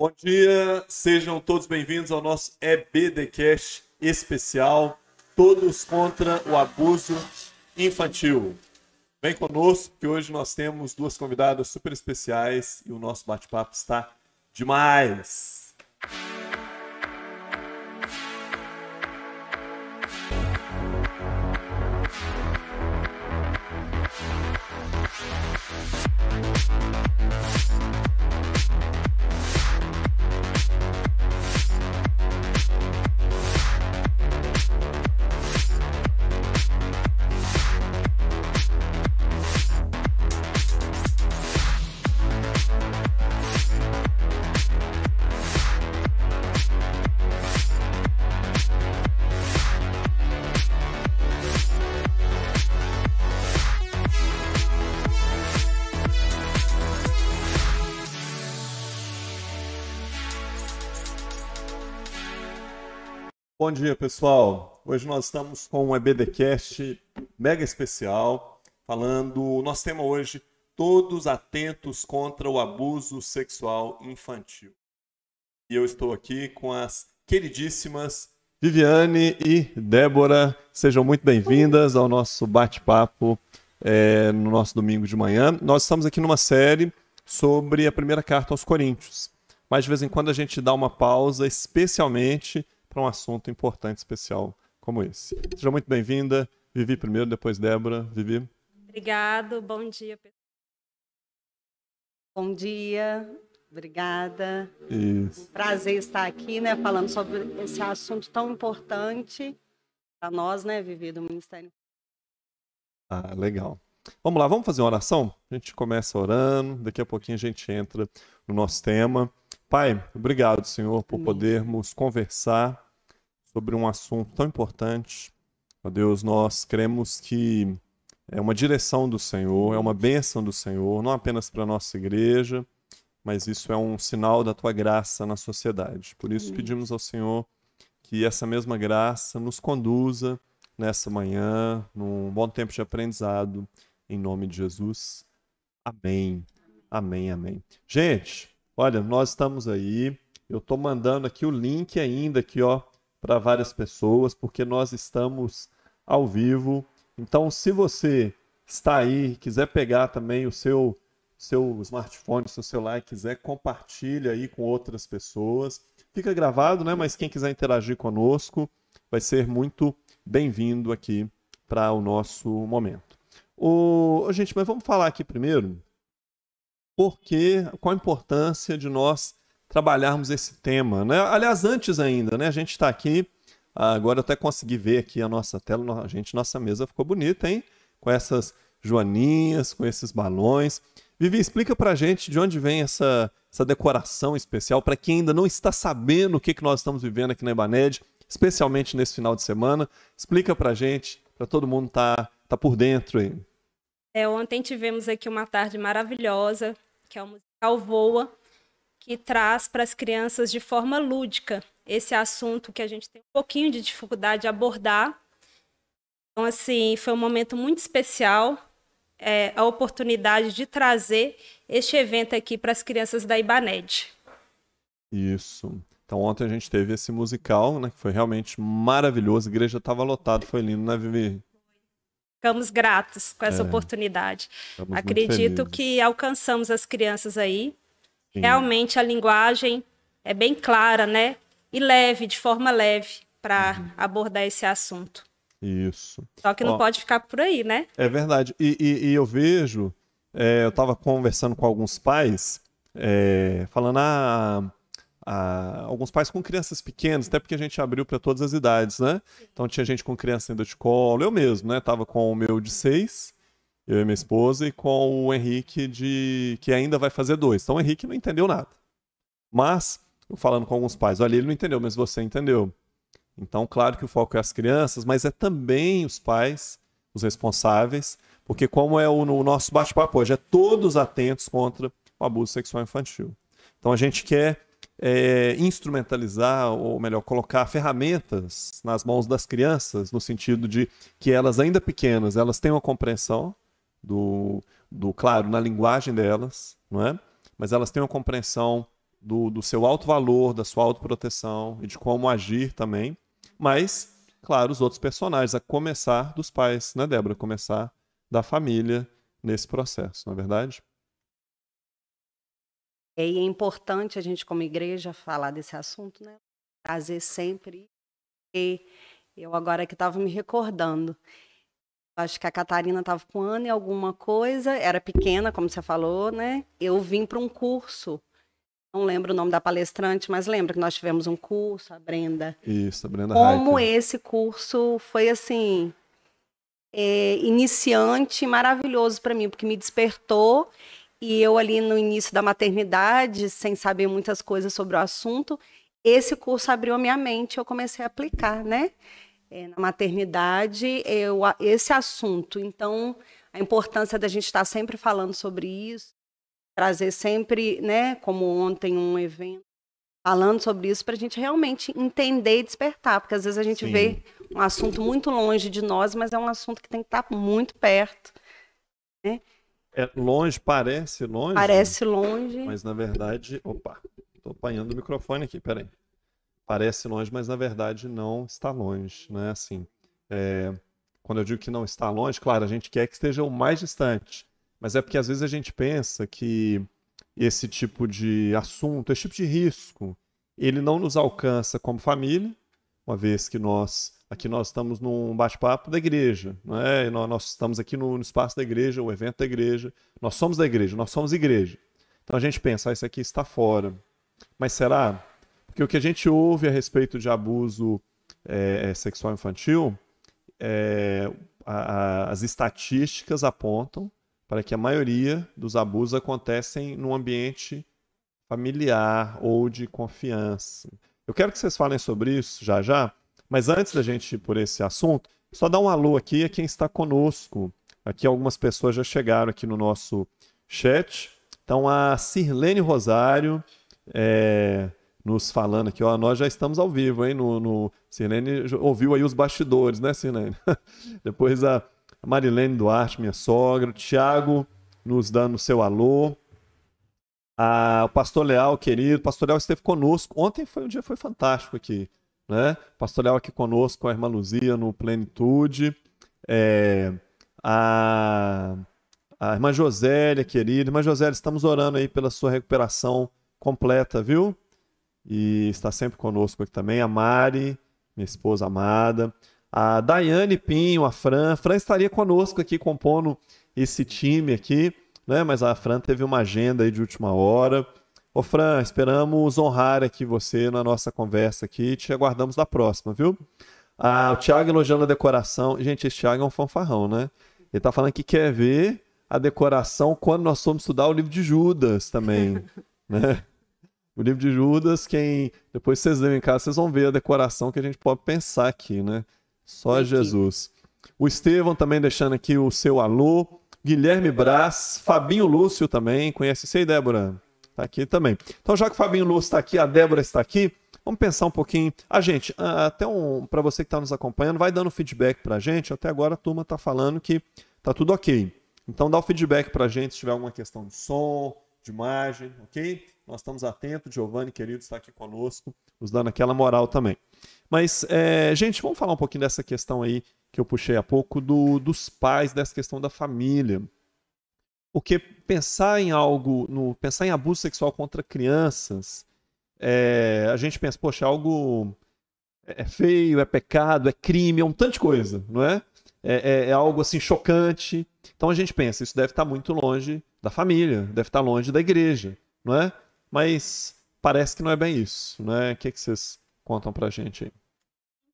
Bom dia, sejam todos bem-vindos ao nosso EBDcast especial, todos contra o abuso infantil. Vem conosco que hoje nós temos duas convidadas super especiais e o nosso bate-papo está demais. Bom dia, pessoal. Hoje nós estamos com um EBDcast mega especial, falando. O nosso tema hoje: Todos atentos contra o abuso sexual infantil. E eu estou aqui com as queridíssimas Viviane e Débora. Sejam muito bem-vindas ao nosso bate-papo é, no nosso domingo de manhã. Nós estamos aqui numa série sobre a primeira carta aos Coríntios. Mas de vez em quando a gente dá uma pausa, especialmente para um assunto importante, especial como esse. Seja muito bem-vinda. Vivi primeiro, depois Débora. Vivi. Obrigado, bom dia. Bom dia, obrigada. Isso. Prazer estar aqui, né, falando sobre esse assunto tão importante para nós, né, Vivi, do Ministério. Ah, legal. Vamos lá, vamos fazer uma oração? A gente começa orando, daqui a pouquinho a gente entra no nosso tema. Pai, obrigado, Senhor, por podermos conversar sobre um assunto tão importante. Ó Deus, nós cremos que é uma direção do Senhor, é uma bênção do Senhor, não apenas para a nossa igreja, mas isso é um sinal da tua graça na sociedade. Por isso pedimos ao Senhor que essa mesma graça nos conduza nessa manhã, num bom tempo de aprendizado, em nome de Jesus. Amém. Amém, amém. Gente, Olha, nós estamos aí. Eu estou mandando aqui o link ainda aqui, ó, para várias pessoas, porque nós estamos ao vivo. Então, se você está aí, quiser pegar também o seu seu smartphone, seu celular e quiser compartilha aí com outras pessoas. Fica gravado, né? Mas quem quiser interagir conosco vai ser muito bem-vindo aqui para o nosso momento. O... Gente, mas vamos falar aqui primeiro porque qual a importância de nós trabalharmos esse tema, né? Aliás, antes ainda, né? A gente está aqui, agora eu até consegui ver aqui a nossa tela, a gente, nossa mesa ficou bonita, hein? Com essas joaninhas, com esses balões. Vivi, explica pra gente de onde vem essa, essa decoração especial, para quem ainda não está sabendo o que, que nós estamos vivendo aqui na Ibaned, especialmente nesse final de semana. Explica pra gente, para todo mundo tá, tá por dentro aí. É, ontem tivemos aqui uma tarde maravilhosa, que é o musical Voa, que traz para as crianças de forma lúdica esse assunto que a gente tem um pouquinho de dificuldade de abordar. Então, assim, foi um momento muito especial, é, a oportunidade de trazer este evento aqui para as crianças da Ibaned. Isso. Então, ontem a gente teve esse musical, né, que foi realmente maravilhoso. A igreja estava lotada, foi lindo, né, Vivi? Ficamos gratos com essa é, oportunidade. Acredito que alcançamos as crianças aí. Sim. Realmente a linguagem é bem clara, né? E leve, de forma leve, para uhum. abordar esse assunto. Isso. Só que não Ó, pode ficar por aí, né? É verdade. E, e, e eu vejo, é, eu estava conversando com alguns pais, é, falando, ah, a, alguns pais com crianças pequenas, até porque a gente abriu para todas as idades, né? Então tinha gente com criança ainda de colo, eu mesmo, né? Tava com o meu de seis, eu e minha esposa, e com o Henrique de que ainda vai fazer dois. Então o Henrique não entendeu nada. Mas, falando com alguns pais, olha, ele não entendeu, mas você entendeu. Então, claro que o foco é as crianças, mas é também os pais, os responsáveis, porque como é o, no nosso bate-papo hoje, é todos atentos contra o abuso sexual infantil. Então a gente quer é, instrumentalizar, ou melhor, colocar ferramentas nas mãos das crianças, no sentido de que elas, ainda pequenas, elas tenham a compreensão do, do claro, na linguagem delas, não é? Mas elas tenham a compreensão do, do seu alto valor, da sua autoproteção e de como agir também. Mas, claro, os outros personagens, a começar dos pais, né, Débora? Começar da família nesse processo, não é verdade? É, e é importante a gente, como igreja, falar desse assunto, né? Trazer sempre. E eu agora que estava me recordando. Acho que a Catarina estava com ano e alguma coisa, era pequena, como você falou, né? Eu vim para um curso. Não lembro o nome da palestrante, mas lembra que nós tivemos um curso, a Brenda. Isso, a Brenda Como Heiter. esse curso foi assim é, iniciante, maravilhoso para mim, porque me despertou e eu ali no início da maternidade, sem saber muitas coisas sobre o assunto, esse curso abriu a minha mente, eu comecei a aplicar, né? É, na maternidade, eu, esse assunto. Então, a importância da gente estar sempre falando sobre isso, trazer sempre, né, como ontem um evento, falando sobre isso para a gente realmente entender e despertar, porque às vezes a gente Sim. vê um assunto muito longe de nós, mas é um assunto que tem que estar muito perto, né? É longe, parece longe. Parece longe. Mas na verdade, opa, estou apanhando o microfone aqui, peraí. Parece longe, mas na verdade não está longe, né? Assim, é, quando eu digo que não está longe, claro, a gente quer que esteja o mais distante, mas é porque às vezes a gente pensa que esse tipo de assunto, esse tipo de risco, ele não nos alcança como família, uma vez que nós aqui nós estamos num bate-papo da igreja, não é? Nós, nós, estamos aqui no, no, espaço da igreja, o evento da igreja, nós somos da igreja, nós somos igreja. Então a gente pensa, ah, isso aqui está fora. Mas será? Porque o que a gente ouve a respeito de abuso é, sexual infantil, é, a, a, as estatísticas apontam para que a maioria dos abusos acontecem num ambiente familiar ou de confiança. Eu quero que vocês falem sobre isso já já, mas antes da gente ir por esse assunto, só dar um alô aqui a quem está conosco. Aqui algumas pessoas já chegaram aqui no nosso chat. Então a Sirlene Rosário é, nos falando aqui, ó, nós já estamos ao vivo, hein? No, no... Sirlene ouviu aí os bastidores, né, Sirlene? Depois a Marilene Duarte, minha sogra, o Tiago nos dando seu alô. O Pastor Leal, querido, o Pastor Leal esteve conosco. Ontem foi um dia foi fantástico aqui, né? O Pastor Leal aqui conosco a irmã Luzia no Plenitude. É, a, a irmã Josélia, querida. Irmã Josélia, estamos orando aí pela sua recuperação completa, viu? E está sempre conosco aqui também. A Mari, minha esposa amada. A Daiane Pinho, a Fran. A Fran estaria conosco aqui compondo esse time aqui né? Mas a Fran teve uma agenda aí de última hora. Ô Fran, esperamos honrar aqui você na nossa conversa aqui e te aguardamos na próxima, viu? Ah, o Thiago elogiando a decoração. Gente, esse Thiago é um fanfarrão, né? Ele tá falando que quer ver a decoração quando nós formos estudar o livro de Judas também, né? O livro de Judas, quem depois vocês leem em casa, vocês vão ver a decoração que a gente pode pensar aqui, né? Só Jesus. O Estevão também deixando aqui o seu alô. Guilherme Brás, Fabinho Lúcio também. Conhece você, Débora? Está aqui também. Então, já que o Fabinho Lúcio está aqui, a Débora está aqui, vamos pensar um pouquinho. A ah, gente, ah, até um, para você que está nos acompanhando, vai dando feedback para a gente. Até agora a turma está falando que está tudo ok. Então, dá o feedback para a gente se tiver alguma questão de som, de imagem, ok? Nós estamos atentos. Giovanni, querido, está aqui conosco, nos dando aquela moral também. Mas, é, gente, vamos falar um pouquinho dessa questão aí que eu puxei há pouco do, dos pais, dessa questão da família. Porque pensar em algo, no, pensar em abuso sexual contra crianças, é, a gente pensa, poxa, algo é, é feio, é pecado, é crime, é um tanto de coisa, não é? É, é, é algo assim chocante. Então a gente pensa, isso deve estar muito longe da família, deve estar longe da igreja, não é? Mas parece que não é bem isso, não é? O que, que vocês contam pra gente aí?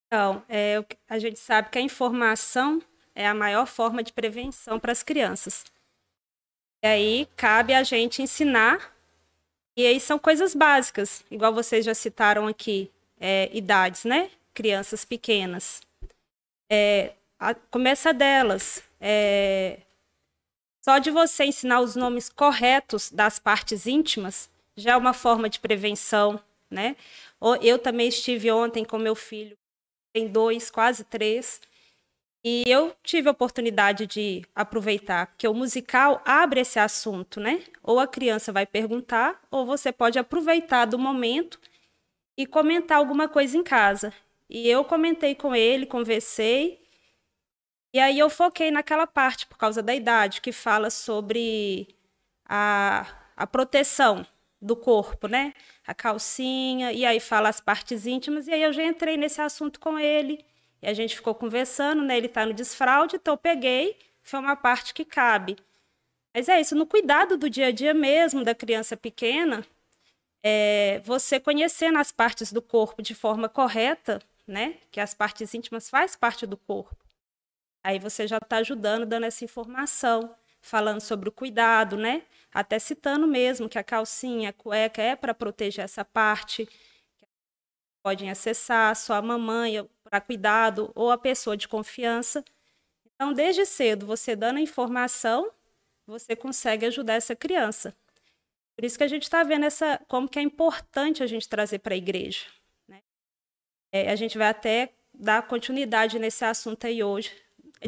Então, é, a gente sabe que a informação é a maior forma de prevenção para as crianças. E aí cabe a gente ensinar, e aí são coisas básicas, igual vocês já citaram aqui, é, idades, né? Crianças pequenas. É, a, começa delas. É, só de você ensinar os nomes corretos das partes íntimas já é uma forma de prevenção, né? Eu também estive ontem com meu filho tem dois, quase três. E eu tive a oportunidade de aproveitar que o musical abre esse assunto, né? Ou a criança vai perguntar, ou você pode aproveitar do momento e comentar alguma coisa em casa. E eu comentei com ele, conversei, e aí eu foquei naquela parte, por causa da idade, que fala sobre a, a proteção do corpo, né? A calcinha, e aí fala as partes íntimas, e aí eu já entrei nesse assunto com ele. A gente ficou conversando, né? Ele está no desfraude, então eu peguei, foi uma parte que cabe. Mas é isso, no cuidado do dia a dia mesmo da criança pequena, é, você conhecendo as partes do corpo de forma correta, né? Que as partes íntimas faz parte do corpo. Aí você já está ajudando, dando essa informação, falando sobre o cuidado, né? Até citando mesmo que a calcinha, a cueca é para proteger essa parte, podem acessar, só a mamãe para cuidado ou a pessoa de confiança. Então, desde cedo, você dando a informação, você consegue ajudar essa criança. Por isso que a gente está vendo essa, como que é importante a gente trazer para a igreja. Né? É, a gente vai até dar continuidade nesse assunto aí hoje,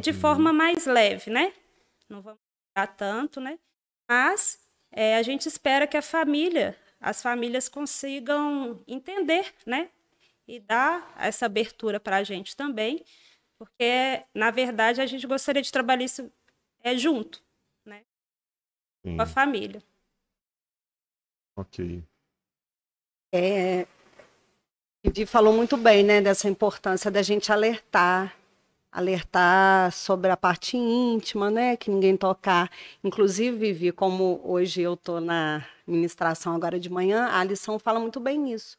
de uhum. forma mais leve, né? Não vamos dar tanto, né? Mas é, a gente espera que a família, as famílias consigam entender, né? E dar essa abertura para a gente também, porque, na verdade, a gente gostaria de trabalhar isso é, junto, né? Sim. Com a família. Ok. É, Vivi falou muito bem, né, dessa importância da gente alertar, alertar sobre a parte íntima, né, que ninguém tocar. Inclusive, Vivi, como hoje eu estou na ministração agora de manhã, a lição fala muito bem nisso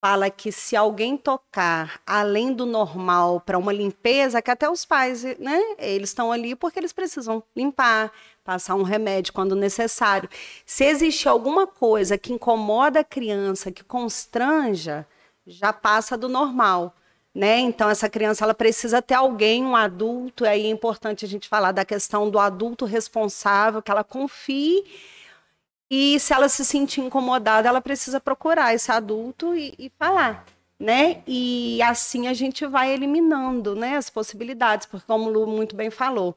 fala que se alguém tocar além do normal para uma limpeza, que até os pais, né, eles estão ali porque eles precisam limpar, passar um remédio quando necessário. Se existe alguma coisa que incomoda a criança, que constranja, já passa do normal. Né? Então essa criança ela precisa ter alguém, um adulto, e aí é importante a gente falar da questão do adulto responsável, que ela confie e se ela se sentir incomodada, ela precisa procurar esse adulto e, e falar, né? E assim a gente vai eliminando, né, as possibilidades, porque como o Lu muito bem falou,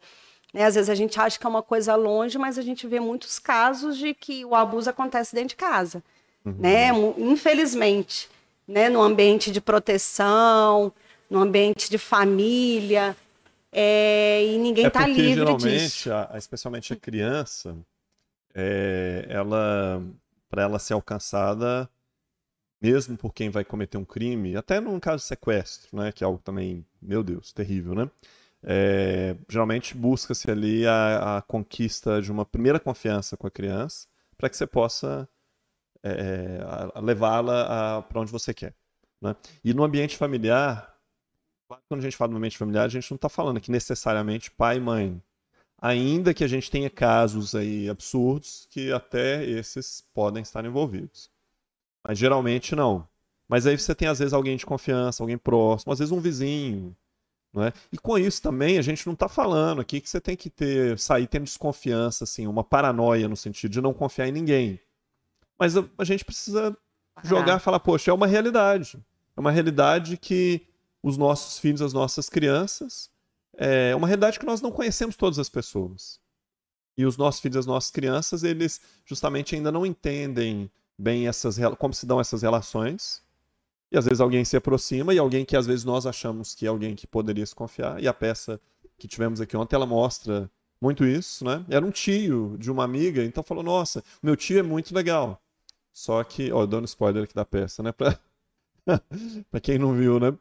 né, às vezes a gente acha que é uma coisa longe, mas a gente vê muitos casos de que o abuso acontece dentro de casa, uhum. né? Infelizmente, né, no ambiente de proteção, no ambiente de família, é, e ninguém está é livre geralmente, disso. A, especialmente a criança, é, ela para ela ser alcançada, mesmo por quem vai cometer um crime, até num caso de sequestro, né, que é algo também, meu Deus, terrível, né? É, geralmente busca-se ali a, a, conquista de uma primeira confiança com a criança, para que você possa é, levá-la para onde você quer. Né? E no ambiente familiar, quando a gente fala no ambiente familiar, a gente não está falando aqui necessariamente pai e mãe ainda que a gente tenha casos aí absurdos que até esses podem estar envolvidos. Mas geralmente não. Mas aí você tem às vezes alguém de confiança, alguém próximo, às vezes um vizinho. Não é? E com isso também a gente não está falando aqui que você tem que ter sair tendo desconfiança, assim, uma paranoia no sentido de não confiar em ninguém. Mas a, a gente precisa jogar e falar, poxa, é uma realidade. É uma realidade que os nossos filhos, as nossas crianças, é uma realidade que nós não conhecemos todas as pessoas. E os nossos filhos, as nossas crianças, eles justamente ainda não entendem bem essas como se dão essas relações. E às vezes alguém se aproxima e alguém que às vezes nós achamos que é alguém que poderia se confiar. E a peça que tivemos aqui ontem, ela mostra muito isso, né? Era um tio de uma amiga, então falou: "Nossa, meu tio é muito legal". Só que, ó, dando spoiler aqui da peça, né, para para quem não viu, né?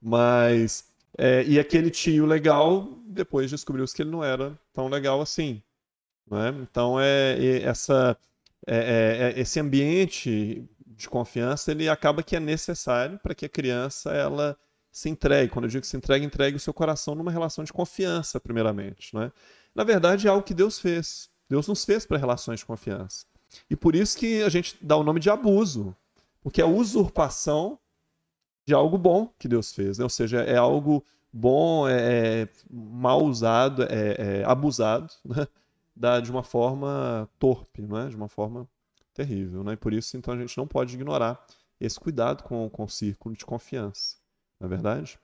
Mas é, e aquele tio legal, depois descobriu-se que ele não era tão legal assim. Né? Então, é, é essa, é, é, é, esse ambiente de confiança, ele acaba que é necessário para que a criança ela se entregue. Quando eu digo se entregue, entregue o seu coração numa relação de confiança, primeiramente. Né? Na verdade, é algo que Deus fez. Deus nos fez para relações de confiança. E por isso que a gente dá o nome de abuso. Porque a usurpação de algo bom que Deus fez, né? ou seja, é algo bom, é, é mal usado, é, é abusado, né? da, de uma forma torpe, não é? de uma forma terrível. Né? E por isso, então, a gente não pode ignorar esse cuidado com, com o círculo de confiança. Não é verdade?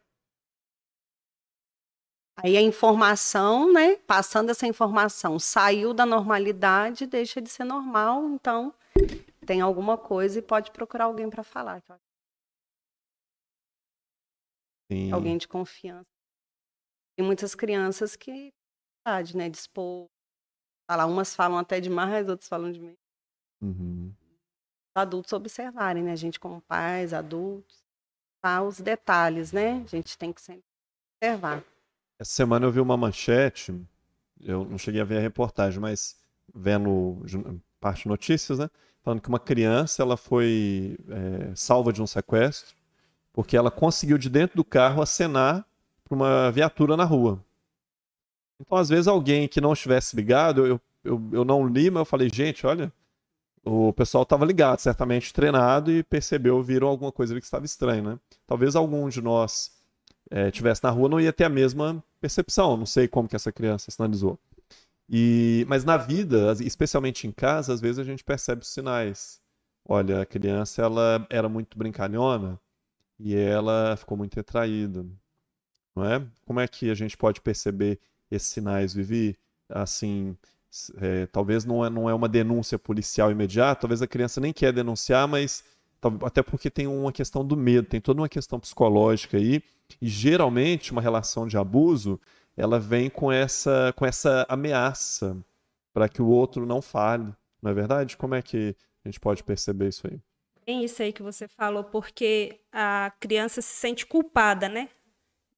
Aí a informação, né? Passando essa informação, saiu da normalidade, deixa de ser normal, então tem alguma coisa e pode procurar alguém para falar. Sim. Alguém de confiança. Tem muitas crianças que, né, dispor, falar, umas falam até demais, outras falam de mim. Uhum. Adultos observarem, né, a gente como pais, adultos, tá, os detalhes, né? A gente tem que sempre observar. Essa semana eu vi uma manchete, eu não cheguei a ver a reportagem, mas vendo parte de notícias, né? Falando que uma criança ela foi é, salva de um sequestro porque ela conseguiu de dentro do carro acenar para uma viatura na rua. Então, às vezes, alguém que não estivesse ligado, eu, eu, eu não li, mas eu falei, gente, olha, o pessoal estava ligado, certamente treinado e percebeu, viram alguma coisa ali que estava estranha, né? Talvez algum de nós é, tivesse na rua não ia ter a mesma percepção, não sei como que essa criança sinalizou. E, mas na vida, especialmente em casa, às vezes a gente percebe os sinais. Olha, a criança ela era muito brincalhona, e ela ficou muito retraída, não é? Como é que a gente pode perceber esses sinais, Vivi? Assim, é, talvez não é, não é uma denúncia policial imediata, talvez a criança nem quer denunciar, mas até porque tem uma questão do medo, tem toda uma questão psicológica aí, e geralmente uma relação de abuso, ela vem com essa, com essa ameaça para que o outro não fale, não é verdade? Como é que a gente pode perceber isso aí? Bem isso aí que você falou, porque a criança se sente culpada, né?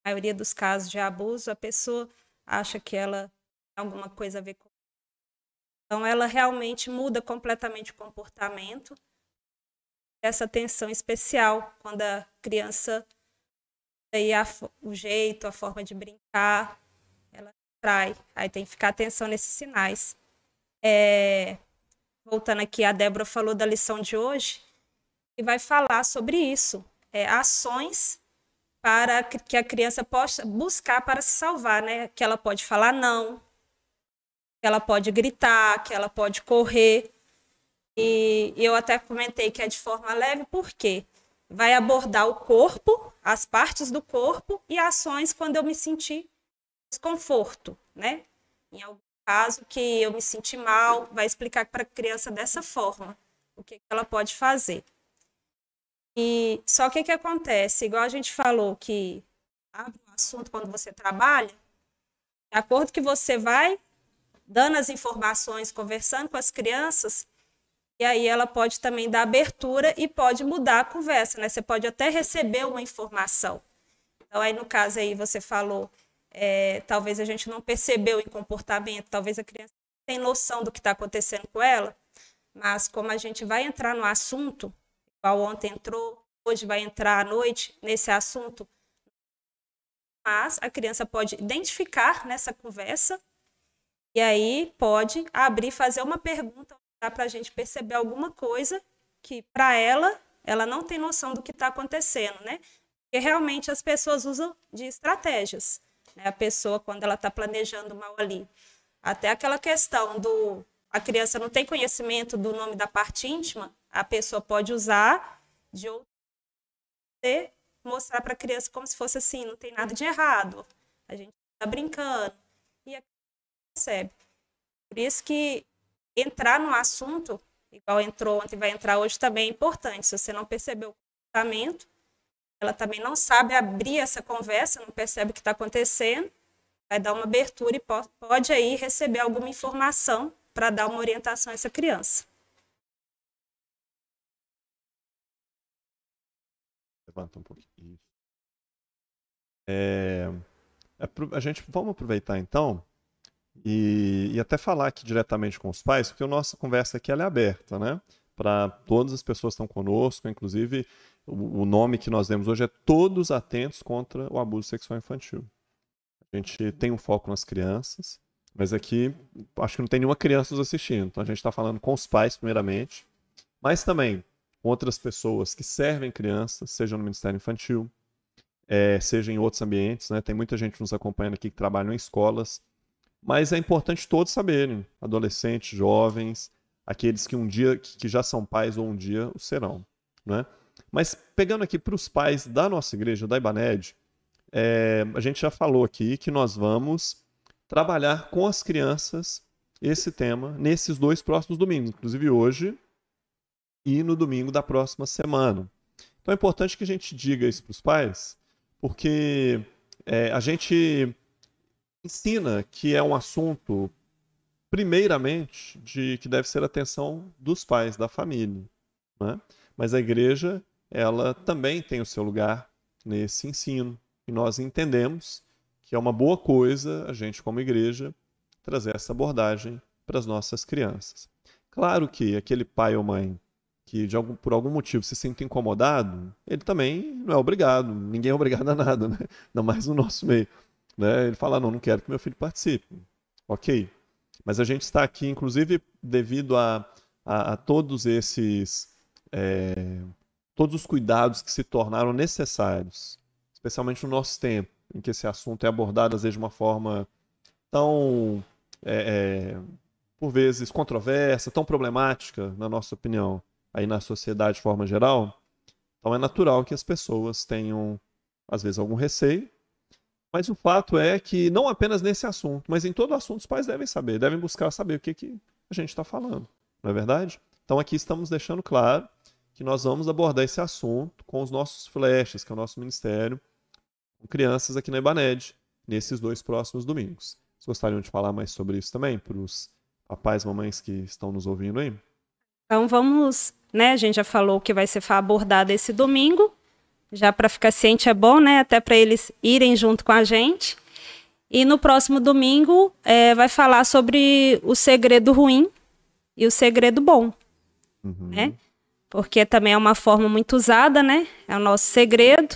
A maioria dos casos de abuso, a pessoa acha que ela tem alguma coisa a ver com. Então, ela realmente muda completamente o comportamento. Essa atenção especial quando a criança aí a, o jeito, a forma de brincar, ela trai. Aí tem que ficar atenção nesses sinais. É, voltando aqui, a Débora falou da lição de hoje e vai falar sobre isso, é, ações para que a criança possa buscar para se salvar, né? Que ela pode falar não, que ela pode gritar, que ela pode correr. E eu até comentei que é de forma leve, porque vai abordar o corpo, as partes do corpo e ações quando eu me sentir desconforto, né? Em algum caso que eu me senti mal, vai explicar para a criança dessa forma o que ela pode fazer. E só que o que acontece? Igual a gente falou que abre um assunto quando você trabalha, de acordo que você vai dando as informações, conversando com as crianças, e aí ela pode também dar abertura e pode mudar a conversa, né? Você pode até receber uma informação. Então, aí no caso aí você falou, é, talvez a gente não percebeu em comportamento, talvez a criança tenha noção do que está acontecendo com ela, mas como a gente vai entrar no assunto, igual ontem entrou, hoje vai entrar à noite nesse assunto. Mas a criança pode identificar nessa conversa e aí pode abrir, fazer uma pergunta para a gente perceber alguma coisa que para ela ela não tem noção do que está acontecendo, né? Porque realmente as pessoas usam de estratégias. Né? A pessoa quando ela está planejando mal ali, até aquela questão do a criança não tem conhecimento do nome da parte íntima, a pessoa pode usar de outro mostrar para a criança como se fosse assim, não tem nada de errado. A gente está brincando. E a criança percebe. Por isso que entrar no assunto, igual entrou ontem, vai entrar hoje também é importante. Se você não percebeu o comportamento, ela também não sabe abrir essa conversa, não percebe o que está acontecendo, vai dar uma abertura e pode, pode aí receber alguma informação para dar uma orientação a essa criança. Levanta um pouquinho. É, é a gente vamos aproveitar então e, e, até falar aqui diretamente com os pais, porque a nossa conversa aqui é aberta, né? Para todas as pessoas que estão conosco, inclusive o, o, nome que nós demos hoje é Todos Atentos contra o Abuso Sexual Infantil. A gente tem um foco nas crianças, mas aqui acho que não tem nenhuma criança nos assistindo, então a gente está falando com os pais primeiramente, mas também outras pessoas que servem crianças, seja no Ministério Infantil, é, seja em outros ambientes. Né? Tem muita gente nos acompanhando aqui que trabalham em escolas. Mas é importante todos saberem, adolescentes, jovens, aqueles que um dia que já são pais ou um dia o serão. Né? Mas pegando aqui para os pais da nossa igreja, da Ibaned, é, a gente já falou aqui que nós vamos trabalhar com as crianças esse tema nesses dois próximos domingos, inclusive hoje e no domingo da próxima semana. Então é importante que a gente diga isso para os pais, porque é, a gente ensina que é um assunto, primeiramente, de que deve ser a atenção dos pais, da família. Né? Mas a igreja, ela também tem o seu lugar nesse ensino. E nós entendemos que é uma boa coisa a gente, como igreja, trazer essa abordagem para as nossas crianças. Claro que aquele pai ou mãe que de algum, por algum motivo se sinta incomodado, ele também não é obrigado, ninguém é obrigado a nada, né? ainda mais no nosso meio. Né? Ele fala, não, não quero que meu filho participe. Ok. Mas a gente está aqui, inclusive, devido a, a, a todos esses, é, todos os cuidados que se tornaram necessários, especialmente no nosso tempo, em que esse assunto é abordado, às vezes, de uma forma tão, é, é, por vezes, controversa, tão problemática, na nossa opinião aí na sociedade de forma geral. Então é natural que as pessoas tenham, às vezes, algum receio. Mas o fato é que não apenas nesse assunto, mas em todo assunto os pais devem saber, devem buscar saber o que, que a gente está falando. Não é verdade? Então aqui estamos deixando claro que nós vamos abordar esse assunto com os nossos flashes, que é o nosso ministério, com crianças aqui na Ibaned, nesses dois próximos domingos. Vocês gostariam de falar mais sobre isso também, para os papais e mamães que estão nos ouvindo aí? Então vamos, né? A gente já falou que vai ser abordado esse domingo. Já para ficar ciente é bom, né? Até para eles irem junto com a gente. E no próximo domingo é, vai falar sobre o segredo ruim e o segredo bom, uhum. né? Porque também é uma forma muito usada, né? É o nosso segredo.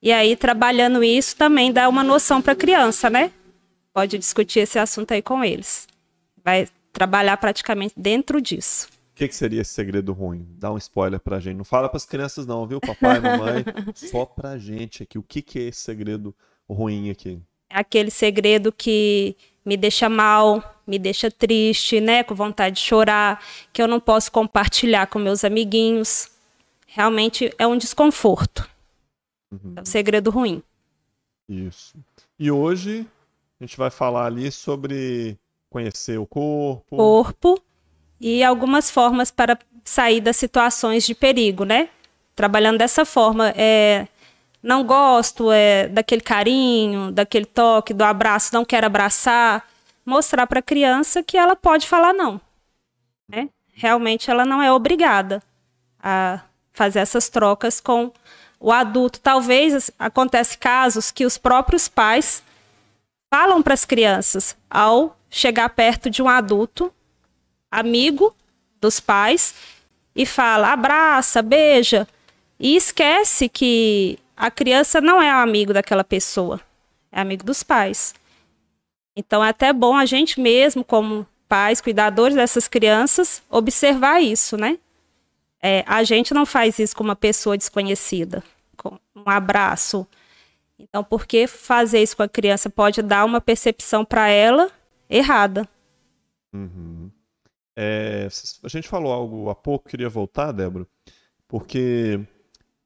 E aí trabalhando isso também dá uma noção para a criança, né? Pode discutir esse assunto aí com eles. Vai trabalhar praticamente dentro disso que, que seria esse segredo ruim? Dá um spoiler pra gente. Não fala pras crianças, não, viu, papai, mamãe? Só pra gente aqui. O que, que é esse segredo ruim aqui? É aquele segredo que me deixa mal, me deixa triste, né? Com vontade de chorar, que eu não posso compartilhar com meus amiguinhos. Realmente é um desconforto. Uhum. É um segredo ruim. Isso. E hoje a gente vai falar ali sobre conhecer o corpo. Corpo e algumas formas para sair das situações de perigo, né? Trabalhando dessa forma, é, não gosto é, daquele carinho, daquele toque, do abraço, não quero abraçar, mostrar para a criança que ela pode falar não. Né? Realmente ela não é obrigada a fazer essas trocas com o adulto. Talvez acontece casos que os próprios pais falam para as crianças ao chegar perto de um adulto amigo dos pais e fala, abraça, beija, e esquece que a criança não é amigo daquela pessoa, é amigo dos pais. Então é até bom a gente mesmo, como pais, cuidadores dessas crianças, observar isso, né? É, a gente não faz isso com uma pessoa desconhecida, com um abraço. Então, por que fazer isso com a criança pode dar uma percepção para ela errada? Uhum. É, a gente falou algo há pouco, queria voltar, Débora, porque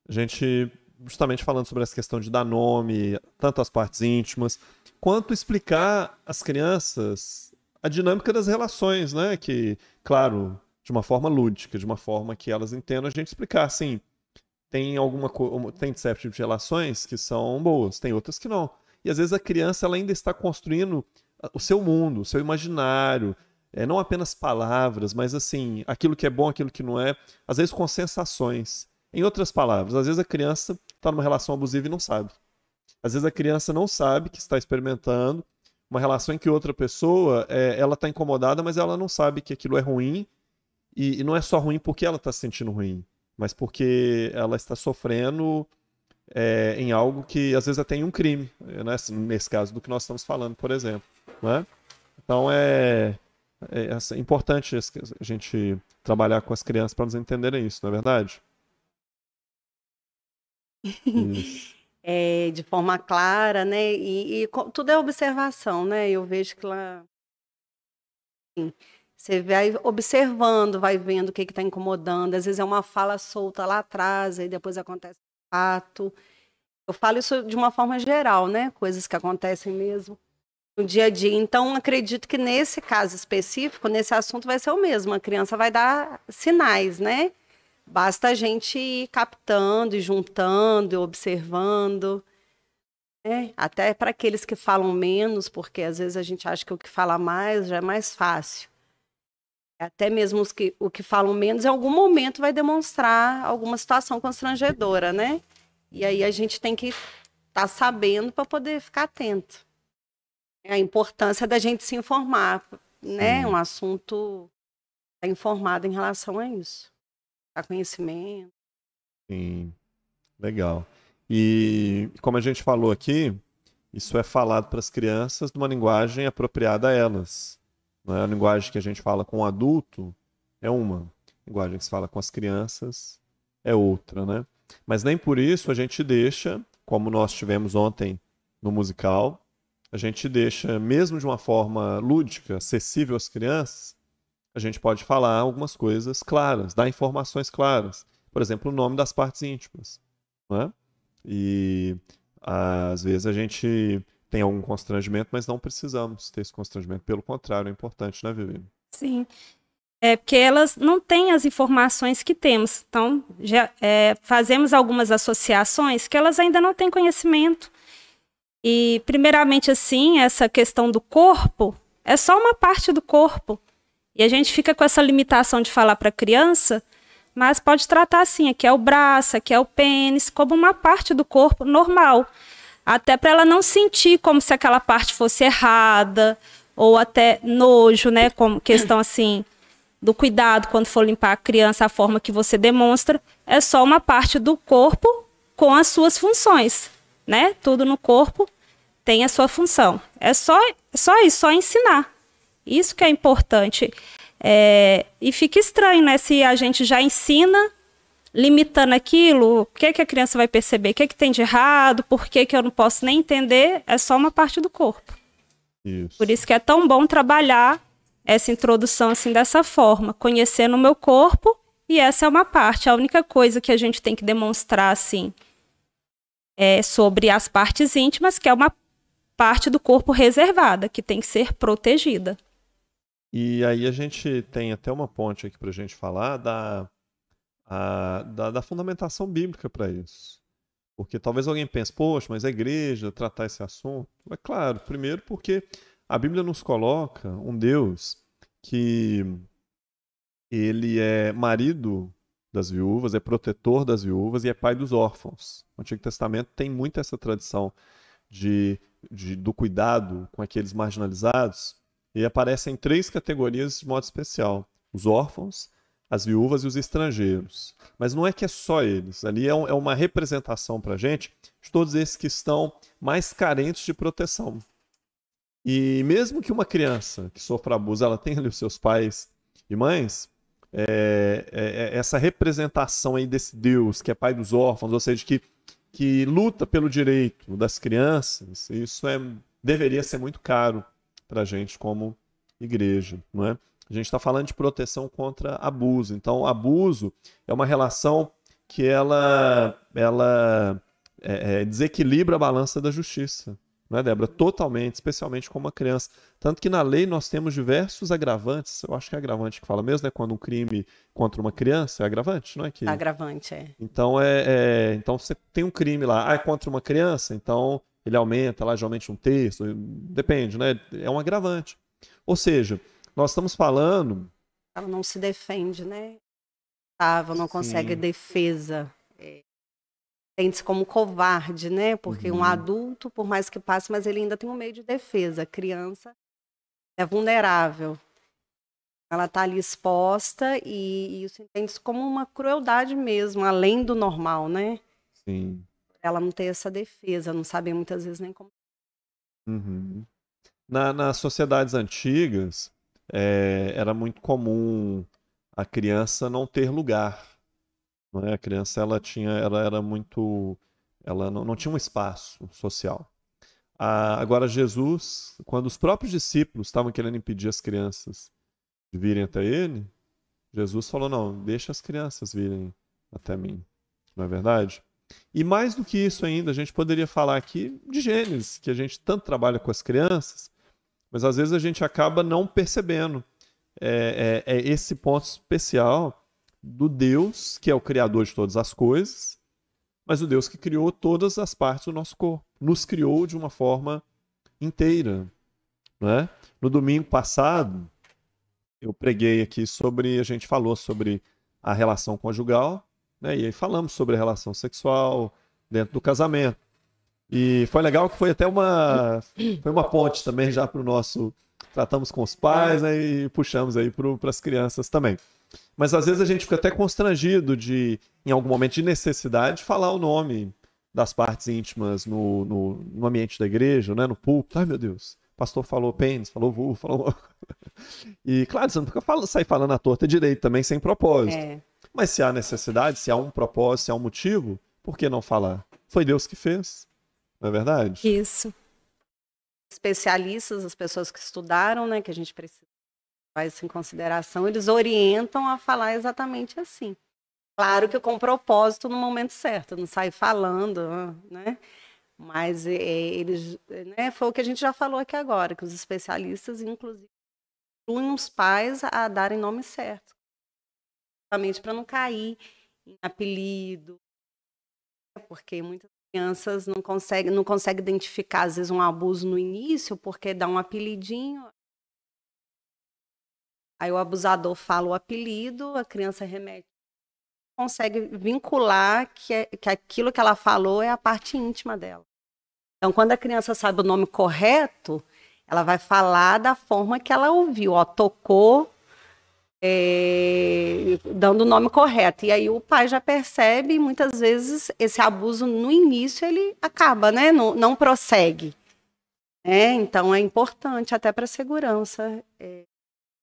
a gente, justamente falando sobre essa questão de dar nome, tanto às partes íntimas, quanto explicar às crianças a dinâmica das relações, né? Que, claro, de uma forma lúdica, de uma forma que elas entendam, a gente explicar assim. Tem alguma tem certo tipo de relações que são boas, tem outras que não. E às vezes a criança ela ainda está construindo o seu mundo, o seu imaginário, é, não apenas palavras, mas assim, aquilo que é bom, aquilo que não é, às vezes com sensações. Em outras palavras, às vezes a criança está numa relação abusiva e não sabe. Às vezes a criança não sabe que está experimentando uma relação em que outra pessoa, é, ela está incomodada, mas ela não sabe que aquilo é ruim e, e não é só ruim porque ela está se sentindo ruim, mas porque ela está sofrendo é, em algo que às vezes até em um crime, né? nesse caso do que nós estamos falando, por exemplo. Né? Então é é, é importante a gente trabalhar com as crianças para nos entenderem isso, não é verdade? É, de forma clara, né? E, e, tudo é observação, né? Eu vejo que lá assim, você vai observando, vai vendo o que está incomodando. Às vezes é uma fala solta lá atrás, aí depois acontece um fato. Eu falo isso de uma forma geral, né? Coisas que acontecem mesmo no dia a dia. Então, acredito que nesse caso específico, nesse assunto, vai ser o mesmo. A criança vai dar sinais, né? Basta a gente ir captando e juntando, observando. Né? Até para aqueles que falam menos, porque às vezes a gente acha que o que fala mais já é mais fácil. Até mesmo os que, o que falam menos, em algum momento vai demonstrar alguma situação constrangedora, né? E aí a gente tem que estar tá sabendo para poder ficar atento. É a importância da gente se informar, né? Um assunto tá informado em relação a isso. A conhecimento. Sim, legal. E como a gente falou aqui, isso é falado para as crianças numa linguagem apropriada a elas. Não é a linguagem que a gente fala com o adulto é uma, a linguagem que se fala com as crianças é outra, né? Mas nem por isso a gente deixa, como nós tivemos ontem no musical, a gente deixa, mesmo de uma forma lúdica, acessível às crianças, a gente pode falar algumas coisas claras, dar informações claras. Por exemplo, o nome das partes íntimas. Não é? E às vezes a gente tem algum constrangimento, mas não precisamos ter esse constrangimento. Pelo contrário, é importante, né, Vivi? Sim. É porque elas não têm as informações que temos. Então, já é, fazemos algumas associações que elas ainda não têm conhecimento. E, primeiramente, assim, essa questão do corpo é só uma parte do corpo. E a gente fica com essa limitação de falar para a criança, mas pode tratar assim: aqui é o braço, aqui é o pênis, como uma parte do corpo normal. Até para ela não sentir como se aquela parte fosse errada, ou até nojo, né? Como questão assim do cuidado quando for limpar a criança, a forma que você demonstra, é só uma parte do corpo com as suas funções, né? Tudo no corpo tem a sua função. É só, só isso, só ensinar. Isso que é importante. É, e fica estranho, né? Se a gente já ensina limitando aquilo, o que, que a criança vai perceber? O que, que tem de errado? Por que, que eu não posso nem entender? É só uma parte do corpo. Isso. Por isso que é tão bom trabalhar essa introdução assim dessa forma, conhecendo o meu corpo, e essa é uma parte. A única coisa que a gente tem que demonstrar assim é sobre as partes íntimas, que é uma parte do corpo reservada, que tem que ser protegida. E aí a gente tem até uma ponte aqui para a gente falar da, a, da, da fundamentação bíblica para isso. Porque talvez alguém pense, poxa, mas a igreja tratar esse assunto? É claro, primeiro porque a Bíblia nos coloca um Deus que ele é marido das viúvas, é protetor das viúvas e é pai dos órfãos. O Antigo Testamento tem muito essa tradição de, de, do cuidado com aqueles marginalizados e aparecem três categorias de modo especial: os órfãos, as viúvas e os estrangeiros. Mas não é que é só eles, ali é, um, é uma representação para a gente de todos esses que estão mais carentes de proteção. E mesmo que uma criança que sofra abuso, ela tenha ali os seus pais e mães, é, é, é, essa representação aí desse Deus que é pai dos órfãos, ou seja, que, que luta pelo direito das crianças, isso é, deveria ser muito caro para a gente como igreja, não é? A gente está falando de proteção contra abuso. Então, abuso é uma relação que ela, ela é, é, desequilibra a balança da justiça não é, Débora? Totalmente, especialmente com uma criança. Tanto que na lei nós temos diversos agravantes. Eu acho que é agravante que fala mesmo, né? Quando um crime contra uma criança é agravante, não é que? Agravante, é. Então é, é... então você tem um crime lá, ah, é contra uma criança, então ele aumenta lá geralmente um terço, depende, né? É um agravante. Ou seja, nós estamos falando. Ela não se defende, né? Ela não consegue Sim. defesa. É sente-se como covarde, né? Porque uhum. um adulto, por mais que passe, mas ele ainda tem um meio de defesa. A criança é vulnerável. Ela está ali exposta e, e isso entende-se como uma crueldade mesmo, além do normal, né? Sim. Ela não tem essa defesa, não sabe muitas vezes nem como. Uhum. Na, nas sociedades antigas, é, era muito comum a criança não ter lugar não é? A criança ela tinha, ela era muito, ela não, não tinha um espaço social. Ah, agora Jesus, quando os próprios discípulos estavam querendo impedir as crianças de virem até ele, Jesus falou não, deixa as crianças virem até mim, não é verdade? E mais do que isso ainda, a gente poderia falar aqui de Gênesis, que a gente tanto trabalha com as crianças, mas às vezes a gente acaba não percebendo é, é, é esse ponto especial do Deus, que é o Criador de todas as coisas, mas o Deus que criou todas as partes do nosso corpo. Nos criou de uma forma inteira. Né? No domingo passado, eu preguei aqui sobre, a gente falou sobre a relação conjugal, né? e aí falamos sobre a relação sexual dentro do casamento. E foi legal que foi até uma, foi uma ponte também já para o nosso. Tratamos com os pais né, e puxamos aí para as crianças também. Mas às vezes a gente fica até constrangido de, em algum momento de necessidade, falar o nome das partes íntimas no, no, no ambiente da igreja, né, no púlpito. Ai, meu Deus, o pastor falou pênis, falou vulva, falou... e, claro, você não fica falando, sai falando a torta direito também, sem propósito. É. Mas se há necessidade, se há um propósito, se há um motivo, por que não falar? Foi Deus que fez, não é verdade? Isso. Especialistas, as pessoas que estudaram, né, que a gente precisa faz isso em consideração, eles orientam a falar exatamente assim. Claro que com propósito no momento certo, não sai falando, né? Mas é, eles, né, foi o que a gente já falou aqui agora, que os especialistas, inclusive, instruem os pais a darem nome certo. Justamente para não cair em apelido, porque muitas crianças não conseguem, não conseguem identificar, às vezes, um abuso no início, porque dá um apelidinho, Aí o abusador fala o apelido, a criança remete, consegue vincular que, é, que aquilo que ela falou é a parte íntima dela. Então, quando a criança sabe o nome correto, ela vai falar da forma que ela ouviu, ó, tocou, é, dando o nome correto. E aí o pai já percebe, muitas vezes, esse abuso no início ele acaba, né? Não, não prossegue. É, então é importante até para a segurança é,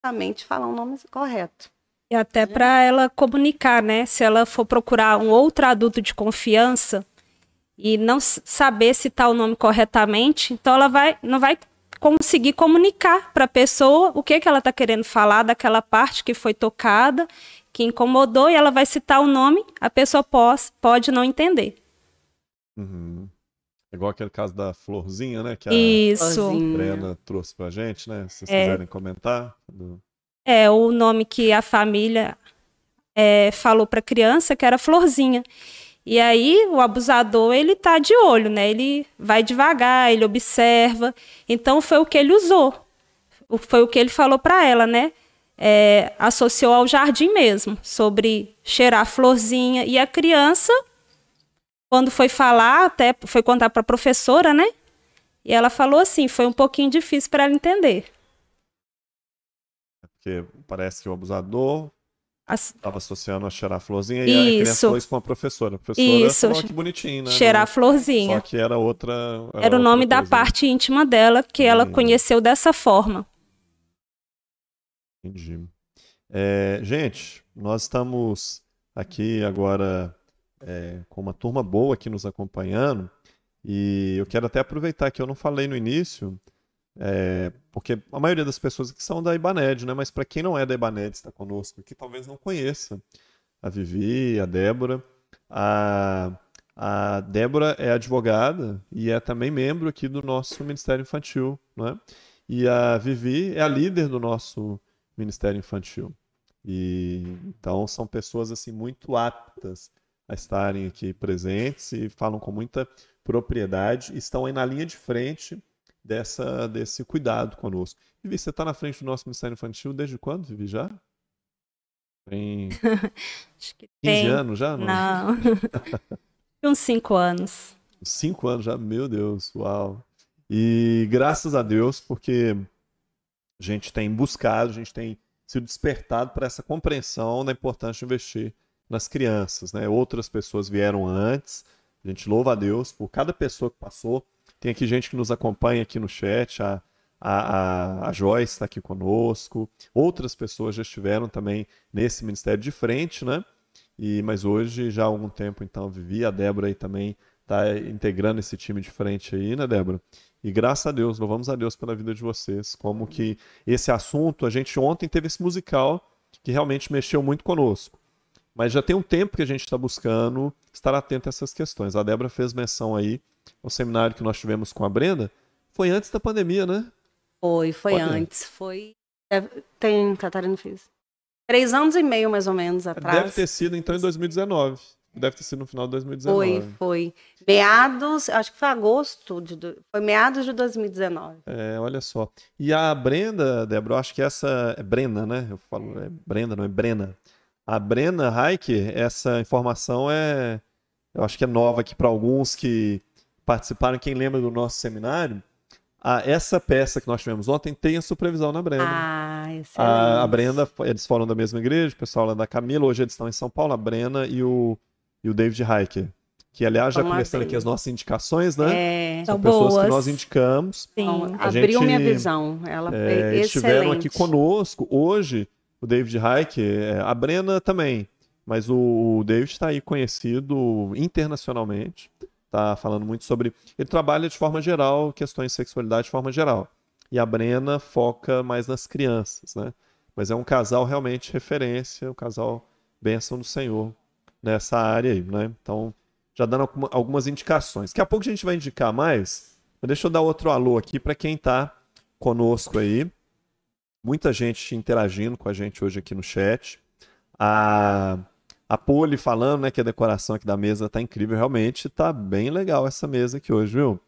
exatamente falar o nome correto. E até para ela comunicar, né? Se ela for procurar um outro adulto de confiança e não saber citar o nome corretamente, então ela vai, não vai conseguir comunicar para a pessoa o que, que ela está querendo falar daquela parte que foi tocada, que incomodou, e ela vai citar o nome, a pessoa pode, pode não entender. Uhum. Igual aquele caso da florzinha, né? Que a Isso. Brenda trouxe pra gente, né? Se vocês é. quiserem comentar. Do... É, o nome que a família é, falou pra criança que era florzinha. E aí o abusador, ele tá de olho, né? Ele vai devagar, ele observa. Então foi o que ele usou. Foi o que ele falou para ela, né? É, associou ao jardim mesmo, sobre cheirar florzinha. E a criança quando foi falar, até foi contar para a professora, né? E ela falou assim, foi um pouquinho difícil para ela entender. É porque parece que o abusador estava As... associando a cheirar a florzinha e isso. a criança falou isso com a professora. A professora isso. falou que bonitinho, né? Cheirar a florzinha. Só que era outra... Era, era o nome da parte íntima dela, que ela conheceu dessa forma. Entendi. É, gente, nós estamos aqui agora é, com uma turma boa aqui nos acompanhando. E eu quero até aproveitar que eu não falei no início, é, porque a maioria das pessoas aqui são da Ibaned, né? Mas para quem não é da Ibaned, está conosco aqui, talvez não conheça a Vivi, a Débora. A, a Débora é advogada e é também membro aqui do nosso Ministério Infantil, né? E a Vivi é a líder do nosso Ministério Infantil. E então são pessoas assim muito aptas a estarem aqui presentes e falam com muita propriedade estão aí na linha de frente dessa, desse cuidado conosco. Vivi, você está na frente do nosso Ministério Infantil desde quando, Vivi, já? Tem Acho que 15 tem... anos já? Não. não. Uns 5 anos. 5 anos já, meu Deus, uau. E graças a Deus, porque a gente tem buscado, a gente tem sido despertado para essa compreensão da importância de investir nas crianças, né? Outras pessoas vieram antes. A gente louva a Deus por cada pessoa que passou. Tem aqui gente que nos acompanha aqui no chat. A, a, a, Joyce está aqui conosco. Outras pessoas já estiveram também nesse ministério de frente, né? E, mas hoje, já há algum tempo, então, vivi. A Débora aí também está integrando esse time de frente aí, né, Débora? E graças a Deus, louvamos a Deus pela vida de vocês. Como que esse assunto, a gente ontem teve esse musical que realmente mexeu muito conosco. Mas já tem um tempo que a gente está buscando estar atento a essas questões. A Débora fez menção aí, o seminário que nós tivemos com a Brenda, foi antes da pandemia, né? Foi, foi Pode antes. Ir. Foi. Tem, Catarina fez. Três anos e meio, mais ou menos, atrás. Deve ter sido, então, em 2019. Deve ter sido no final de 2019. Foi, foi. Meados, acho que foi agosto, de, foi meados de 2019. É, olha só. E a Brenda, Débora, eu acho que essa é Brena, né? Eu falo, é Brenda, não é Brena. A Brena Raik, essa informação é, eu acho que é nova aqui para alguns que participaram. Quem lembra do nosso seminário, a, essa peça que nós tivemos ontem tem a supervisão na Brenda. Ah, excelente. A, a Brenda, eles foram da mesma igreja, o pessoal lá da Camila, hoje eles estão em São Paulo, a Brena e o e o David Heiker. Que, aliás, já começando aqui as nossas indicações, né? É, São pessoas boas. que nós indicamos. Sim, abriu gente, minha visão. Ela é, foi estiveram aqui conosco. Hoje, o David Heiker, é, a Brena também. Mas o, o David está aí conhecido internacionalmente. Está falando muito sobre. Ele trabalha de forma geral, questões de sexualidade de forma geral. E a Brena foca mais nas crianças, né? Mas é um casal realmente referência, um casal bênção do Senhor nessa área aí, né? Então, já dando algumas indicações. Daqui a pouco a gente vai indicar mais, mas deixa eu dar outro alô aqui para quem está conosco aí. Muita gente interagindo com a gente hoje aqui no chat. A, a Poli falando né, que a decoração aqui da mesa está incrível. Realmente está bem legal essa mesa aqui hoje, viu?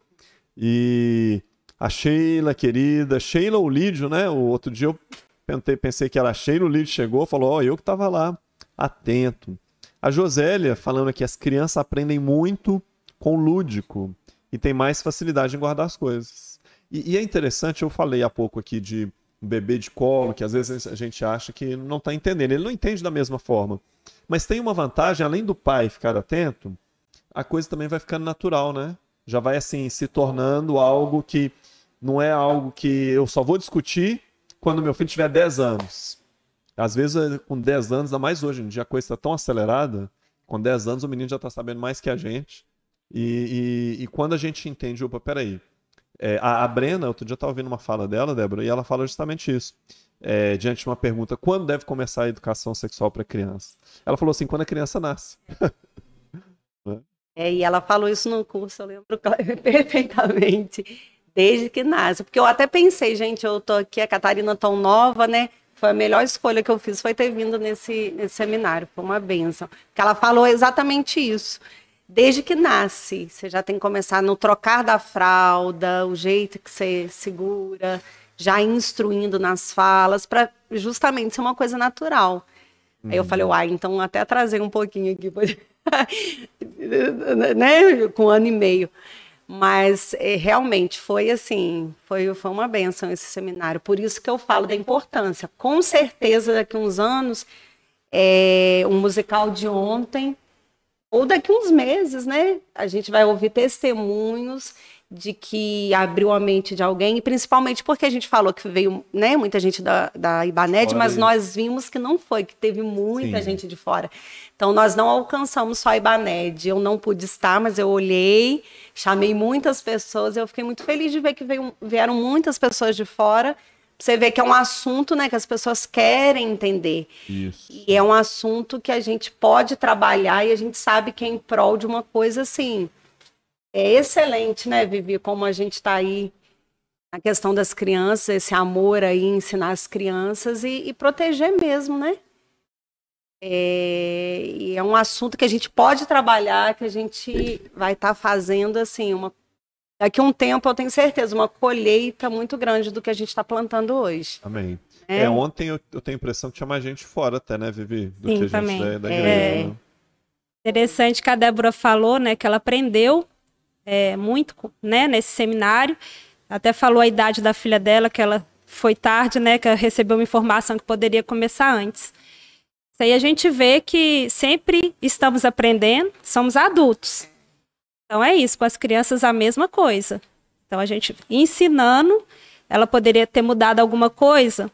E a Sheila, querida. Sheila, o Lídio, né? O outro dia eu pensei, pensei que era a Sheila, o Lídio chegou falou: Ó, oh, eu que estava lá, atento. A Josélia falando que as crianças aprendem muito com o lúdico e tem mais facilidade em guardar as coisas. E, e é interessante, eu falei há pouco aqui de um bebê de colo, que às vezes a gente acha que não está entendendo. Ele não entende da mesma forma. Mas tem uma vantagem, além do pai ficar atento, a coisa também vai ficando natural, né? Já vai assim se tornando algo que não é algo que eu só vou discutir quando meu filho tiver 10 anos. Às vezes, é, com 10 anos, ainda mais hoje em dia, a coisa está tão acelerada, com 10 anos o menino já está sabendo mais que a gente. E, e, e, quando a gente entende, opa, peraí. É, a, a Brena, outro dia eu estava ouvindo uma fala dela, Débora, e ela fala justamente isso. É, diante de uma pergunta, quando deve começar a educação sexual para criança? Ela falou assim, quando a criança nasce. é, e ela falou isso no curso, eu lembro perfeitamente, desde que nasce. Porque eu até pensei, gente, eu tô aqui, a Catarina tão nova, né? foi a melhor escolha que eu fiz foi ter vindo nesse, nesse seminário, foi uma benção. Porque ela falou exatamente isso. Desde que nasce, você já tem que começar no trocar da fralda, o jeito que você segura, já instruindo nas falas, para justamente ser uma coisa natural. Uhum. Aí eu falei, uhum. uai, então até trazer um pouquinho aqui, né, com um ano e meio. Mas é, realmente foi assim, foi, foi uma benção esse seminário. Por isso que eu falo da importância. Com certeza, daqui a uns anos, é, um musical de ontem, ou daqui a uns meses, né? A gente vai ouvir testemunhos de que abriu a mente de alguém, e principalmente porque a gente falou que veio né, muita gente da, da Ibaned, mas nós vimos que não foi, que teve muita Sim. gente de fora. Então, nós não alcançamos só a Ibaned. Eu não pude estar, mas eu olhei, chamei muitas pessoas, eu fiquei muito feliz de ver que veio, vieram muitas pessoas de fora. Você vê que é um assunto né, que as pessoas querem entender. Isso. E é um assunto que a gente pode trabalhar e a gente sabe que é em prol de uma coisa assim é excelente, né, Vivi, como a gente está aí na questão das crianças, esse amor aí, ensinar as crianças e, e proteger mesmo, né? É, e é um assunto que a gente pode trabalhar, que a gente vai estar tá fazendo assim, uma, daqui a um tempo eu tenho certeza, uma colheita muito grande do que a gente está plantando hoje. Amém. É, é ontem eu, eu, tenho a impressão que tinha mais gente fora até, né, Vivi? Do Sim, que a gente também. da, da igreja. É... Né? Interessante que a Débora falou, né, que ela aprendeu é, muito né, nesse seminário. Até falou a idade da filha dela, que ela foi tarde, né, que ela recebeu uma informação que poderia começar antes. Isso aí a gente vê que sempre estamos aprendendo, somos adultos. Então é isso, com as crianças a mesma coisa. Então a gente ensinando, ela poderia ter mudado alguma coisa,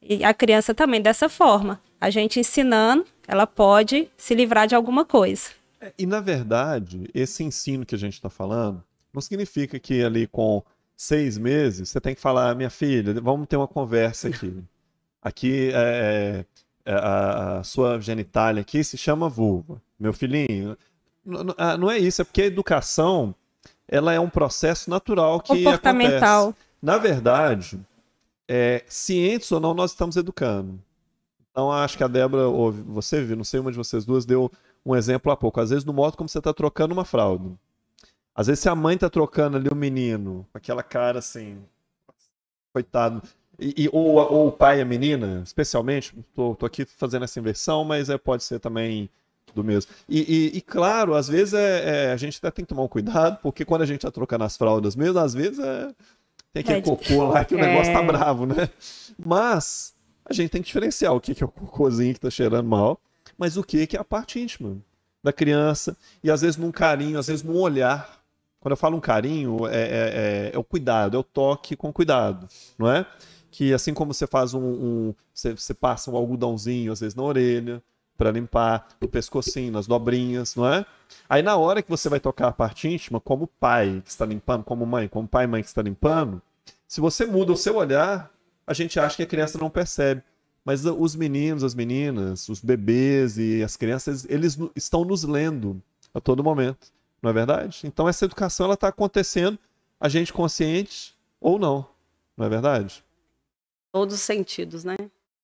e a criança também dessa forma. A gente ensinando, ela pode se livrar de alguma coisa. É, e na verdade, esse ensino que a gente está falando não significa que ali com seis meses você tem que falar, minha filha, vamos ter uma conversa aqui. Aqui é, é, a, a sua genitália aqui se chama vulva. Meu filhinho, ah, não é isso, é porque a educação ela é um processo natural que Comportamental. acontece. Na verdade, é, cientes ou não, nós estamos educando. Então, acho que a Débora, ou você não sei, uma de vocês duas deu um exemplo há pouco. Às vezes, no modo como você está trocando uma fralda. Às vezes, se a mãe está trocando ali o menino, com aquela cara assim, coitado, e, e ou, ou, o pai e a menina, especialmente, tô, tô aqui fazendo essa inversão, mas é, pode ser também do mesmo. E, e, e claro, às vezes é, é, a gente até tem que tomar um cuidado, porque quando a gente está trocando as fraldas mesmo, às vezes é, tem aquele é, cocô lá que o negócio tá é. bravo, né? Mas a gente tem que diferenciar o que, que é o cocôzinho que tá cheirando mal, mas o que, que é a parte íntima da criança. E às vezes num carinho, às vezes num olhar. Quando eu falo um carinho, é, é, é, é o cuidado, é o toque com cuidado, não é? Que assim como você faz um. um você, você passa um algodãozinho, às vezes, na orelha, para limpar o pescocinho, nas dobrinhas, não é? Aí na hora que você vai tocar a parte íntima, como pai que está limpando, como mãe, como pai e mãe que está limpando, se você muda o seu olhar, a gente acha que a criança não percebe. Mas os meninos, as meninas, os bebês e as crianças, eles estão nos lendo a todo momento, não é verdade? Então essa educação ela está acontecendo, a gente consciente ou não, não é verdade? Todos os sentidos, né?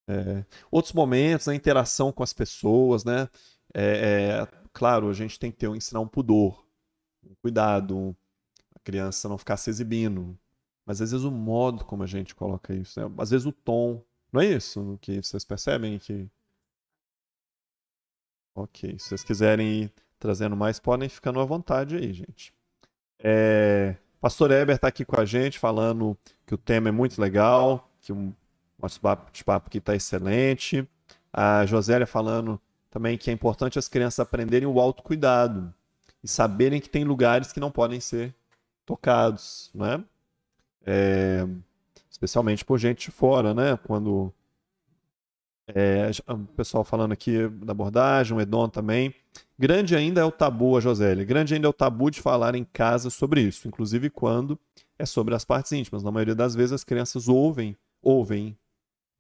É, outros momentos, a né, interação com as pessoas, né? É, é, claro, a gente tem que ter, ensinar um pudor, um cuidado, a criança não ficar se exibindo. Mas às vezes o modo como a gente coloca isso, né? às vezes o tom, não é isso que vocês percebem que. Ok, se vocês quiserem ir trazendo mais, podem ficando à vontade aí, gente. É... Pastor Eber está aqui com a gente falando que o tema é muito legal, que nosso bate-papo aqui está excelente. A Josélia falando também que é importante as crianças aprenderem o autocuidado e saberem que tem lugares que não podem ser tocados, né? É, especialmente por gente de fora, né? Quando é, o pessoal falando aqui da abordagem, o Edon também. Grande ainda é o tabu, a Josélia, grande ainda é o tabu de falar em casa sobre isso, inclusive quando é sobre as partes íntimas. Na maioria das vezes as crianças ouvem, ouvem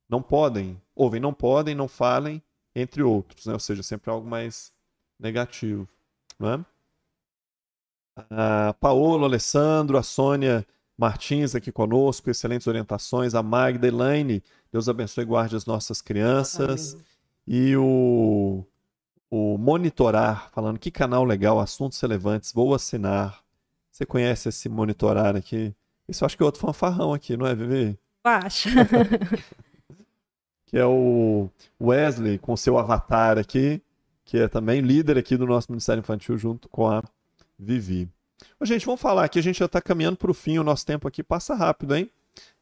não podem, ouvem, não podem, não falem, entre outros, né? Ou seja, sempre algo mais negativo, não é? A Paolo, Alessandro, a Sônia Martins aqui conosco, excelentes orientações, a Magda, Elaine, Deus abençoe e guarde as nossas crianças. Amém. E o, o Monitorar, falando que canal legal, assuntos relevantes, vou assinar. Você conhece esse Monitorar aqui? Isso eu acho que é outro fanfarrão aqui, não é, Vivi? Acho. que é o Wesley com seu avatar aqui, que é também líder aqui do nosso Ministério Infantil junto com a Vivi. Gente, vamos falar aqui, a gente já está caminhando para o fim, o nosso tempo aqui passa rápido, hein?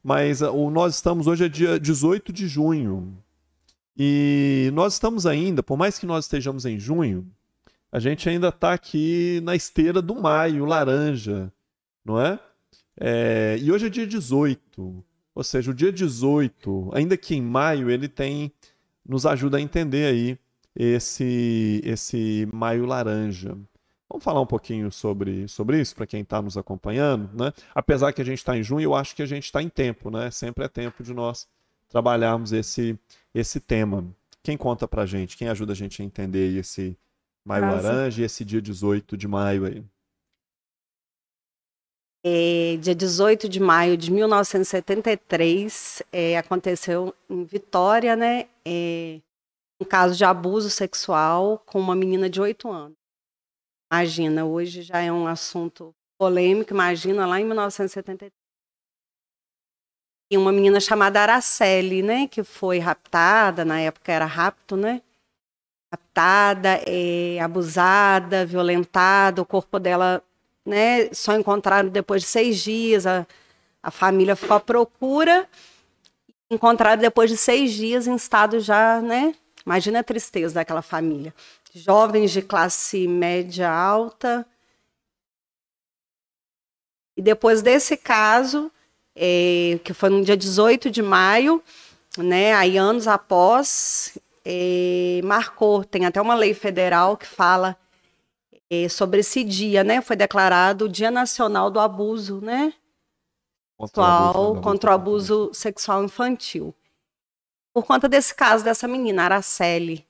Mas uh, o, nós estamos hoje é dia 18 de junho. E nós estamos ainda, por mais que nós estejamos em junho, a gente ainda está aqui na esteira do maio, laranja, não é? é? E hoje é dia 18. Ou seja, o dia 18, ainda que em maio, ele tem nos ajuda a entender aí esse esse maio laranja. Vamos falar um pouquinho sobre, sobre isso para quem está nos acompanhando, né? Apesar que a gente está em junho, eu acho que a gente está em tempo, né? Sempre é tempo de nós trabalharmos esse esse tema. Quem conta para a gente? Quem ajuda a gente a entender esse maio laranja e esse dia 18 de maio aí? É, dia 18 de maio de 1973, é, aconteceu em Vitória, né, é, um caso de abuso sexual com uma menina de 8 anos. Imagina, hoje já é um assunto polêmico, imagina lá em 1973. E uma menina chamada Araceli, né, que foi raptada, na época era rapto, né, raptada, abusada, violentada, o corpo dela né? Só encontraram depois de seis dias. A, a família ficou à procura. Encontraram depois de seis dias em estado já, né? Imagina a tristeza daquela família. Jovens de classe média alta. E depois desse caso, é, que foi no dia 18 de maio, né, aí anos após, é, marcou. Tem até uma lei federal que fala sobre esse dia, né? Foi declarado o Dia Nacional do Abuso, né? Contra, o abuso, contra o abuso sexual infantil. por conta desse caso dessa menina, Araceli.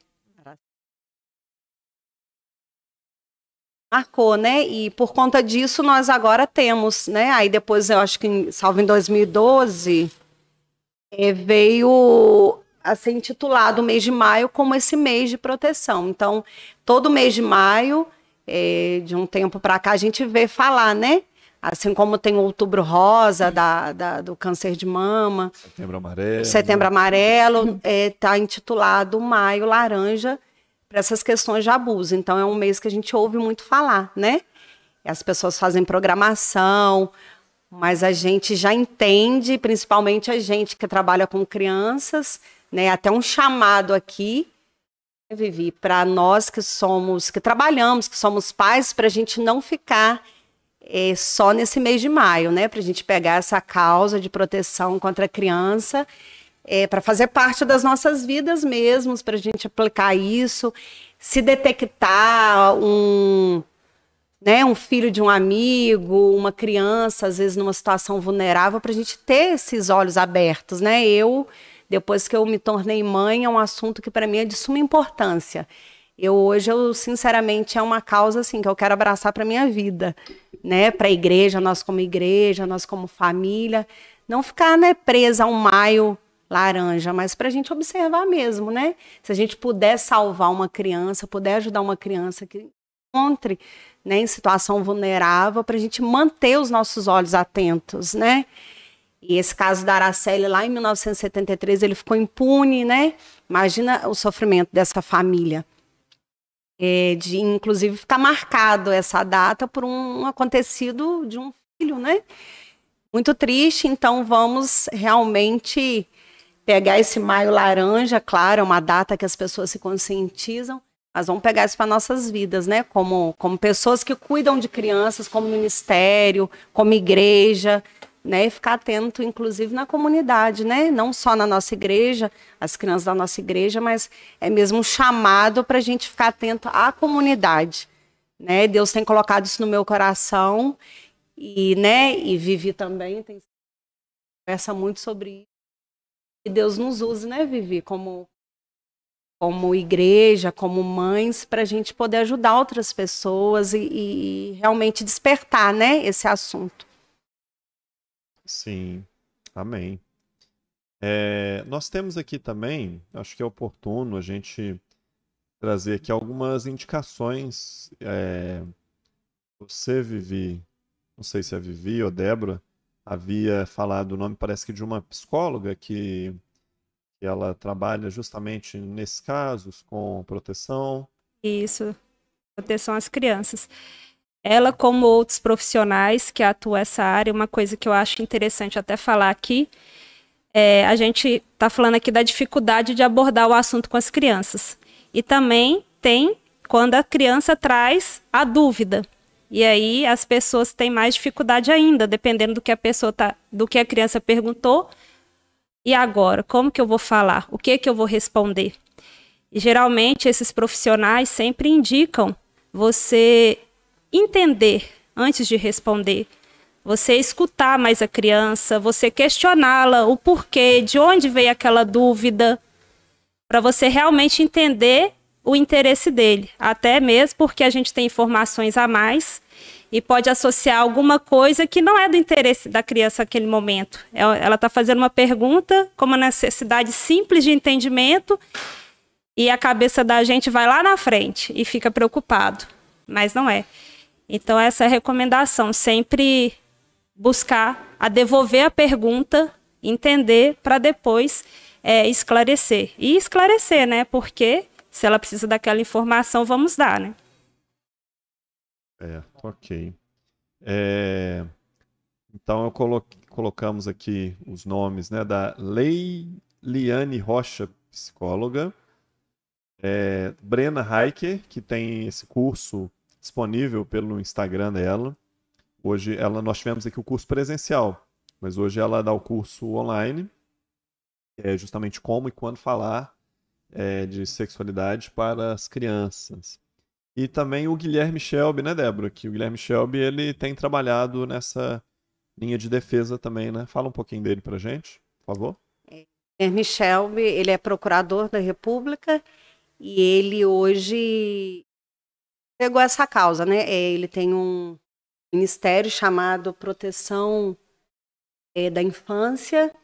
Marcou, né? E por conta disso nós agora temos, né? Aí depois eu acho que, salvo em 2012, é, veio a ser intitulado o mês de maio como esse mês de proteção. Então, todo mês de maio, é, de um tempo para cá, a gente vê falar, né? Assim como tem o outubro rosa da, da, do câncer de mama. Setembro amarelo. Setembro amarelo, está é, tá intitulado Maio Laranja para essas questões de abuso. Então é um mês que a gente ouve muito falar, né? As pessoas fazem programação, mas a gente já entende, principalmente a gente que trabalha com crianças, né? Até um chamado aqui, Vivi, para nós que somos, que trabalhamos, que somos pais, para a gente não ficar é, só nesse mês de maio, né? Para a gente pegar essa causa de proteção contra a criança, é, para fazer parte das nossas vidas mesmo, para a gente aplicar isso, se detectar um, né, um filho de um amigo, uma criança, às vezes numa situação vulnerável, para a gente ter esses olhos abertos, né? Eu, depois que eu me tornei mãe, é um assunto que para mim é de suma importância. Eu hoje, eu sinceramente, é uma causa assim que eu quero abraçar para minha vida, né? Para a igreja, nós como igreja, nós como família, não ficar né, presa a um maio laranja, mas para a gente observar mesmo, né? Se a gente puder salvar uma criança, puder ajudar uma criança que encontre né, em situação vulnerável, para a gente manter os nossos olhos atentos, né? E esse caso da Araceli, lá em 1973, ele ficou impune, né? Imagina o sofrimento dessa família é, de inclusive ficar marcado essa data por um acontecido de um filho, né? Muito triste, então vamos realmente pegar esse maio laranja, claro, é uma data que as pessoas se conscientizam, mas vamos pegar isso para nossas vidas, né? Como, como pessoas que cuidam de crianças, como ministério, como igreja, né? E ficar atento, inclusive, na comunidade, né? Não só na nossa igreja, as crianças da nossa igreja, mas é mesmo um chamado para a gente ficar atento à comunidade, né? Deus tem colocado isso no meu coração e, né? E Vivi também tem conversa muito sobre isso. E Deus nos use, né, Vivi, como como igreja, como mães, para a gente poder ajudar outras pessoas e, e realmente despertar, né, esse assunto. Sim, amém. É, nós temos aqui também, acho que é oportuno a gente trazer aqui algumas indicações. É, você, Vivi, não sei se é Vivi ou Débora, havia falado o nome, parece que de uma psicóloga que, que ela trabalha justamente nesses casos com proteção. Isso, proteção às crianças. Ela, como outros profissionais que atuam essa área, uma coisa que eu acho interessante até falar aqui, é, a gente está falando aqui da dificuldade de abordar o assunto com as crianças. E também tem quando a criança traz a dúvida. E aí as pessoas têm mais dificuldade ainda, dependendo do que a pessoa tá, do que a criança perguntou. E agora, como que eu vou falar? O que que eu vou responder? E geralmente esses profissionais sempre indicam você entender antes de responder. Você escutar mais a criança, você questioná-la o porquê, de onde veio aquela dúvida, para você realmente entender o interesse dele. Até mesmo porque a gente tem informações a mais e pode associar alguma coisa que não é do interesse da criança naquele momento. É, ela está fazendo uma pergunta com uma necessidade simples de entendimento e a cabeça da gente vai lá na frente e fica preocupado, mas não é. Então, essa é a recomendação, sempre buscar a devolver a pergunta, entender, para depois é, esclarecer. E esclarecer, né? Porque se ela precisa daquela informação, vamos dar, né? É, ok. É... Então, eu colo... colocamos aqui os nomes né, da Leiliane Rocha, psicóloga, é, Brena Heiker, que tem esse curso disponível pelo Instagram dela. Hoje ela, nós tivemos aqui o curso presencial, mas hoje ela dá o curso online, é justamente como e quando falar é, de sexualidade para as crianças. E também o Guilherme Shelby, né, Débora? Que o Guilherme Shelby ele tem trabalhado nessa linha de defesa também, né? Fala um pouquinho dele pra gente, por favor. Guilherme Shelby, ele é procurador da República e ele hoje pegou essa causa, né? É, ele tem um ministério chamado Proteção é, da Infância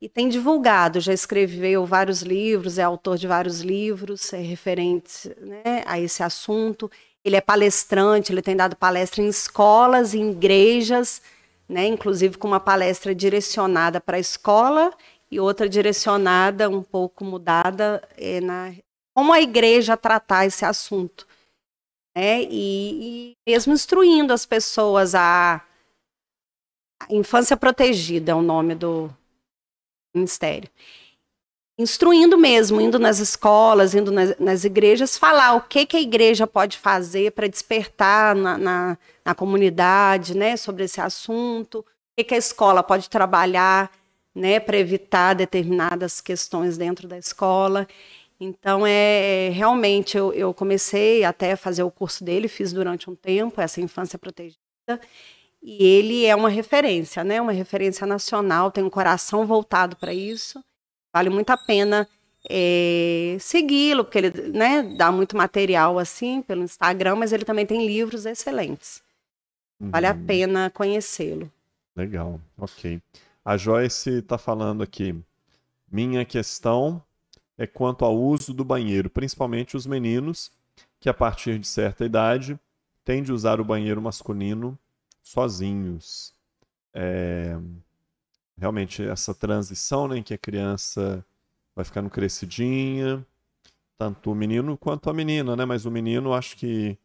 e tem divulgado, já escreveu vários livros, é autor de vários livros é, referentes né, a esse assunto. Ele é palestrante, ele tem dado palestra em escolas, em igrejas, né, inclusive com uma palestra direcionada para a escola e outra direcionada, um pouco mudada, é, na como a igreja tratar esse assunto. Né, e, e mesmo instruindo as pessoas a, a infância protegida é o nome do ministério instruindo mesmo, indo nas escolas, indo nas, nas igrejas, falar o que, que a igreja pode fazer para despertar na, na, na, comunidade né, sobre esse assunto, o que, que a escola pode trabalhar né, para evitar determinadas questões dentro da escola. Então, é, é realmente, eu, eu comecei até a fazer o curso dele, fiz durante um tempo, essa infância protegida, e ele é uma referência, né, uma referência nacional, tem um coração voltado para isso, Vale muito a pena é, segui-lo, porque ele né, dá muito material assim pelo Instagram, mas ele também tem livros excelentes. Vale a uhum. pena conhecê-lo. Legal, ok. A Joyce está falando aqui. Minha questão é quanto ao uso do banheiro, principalmente os meninos que a partir de certa idade têm de usar o banheiro masculino sozinhos. É, realmente essa transição né, em que a criança vai ficando crescidinha, tanto o menino quanto a menina, né? Mas o menino acho que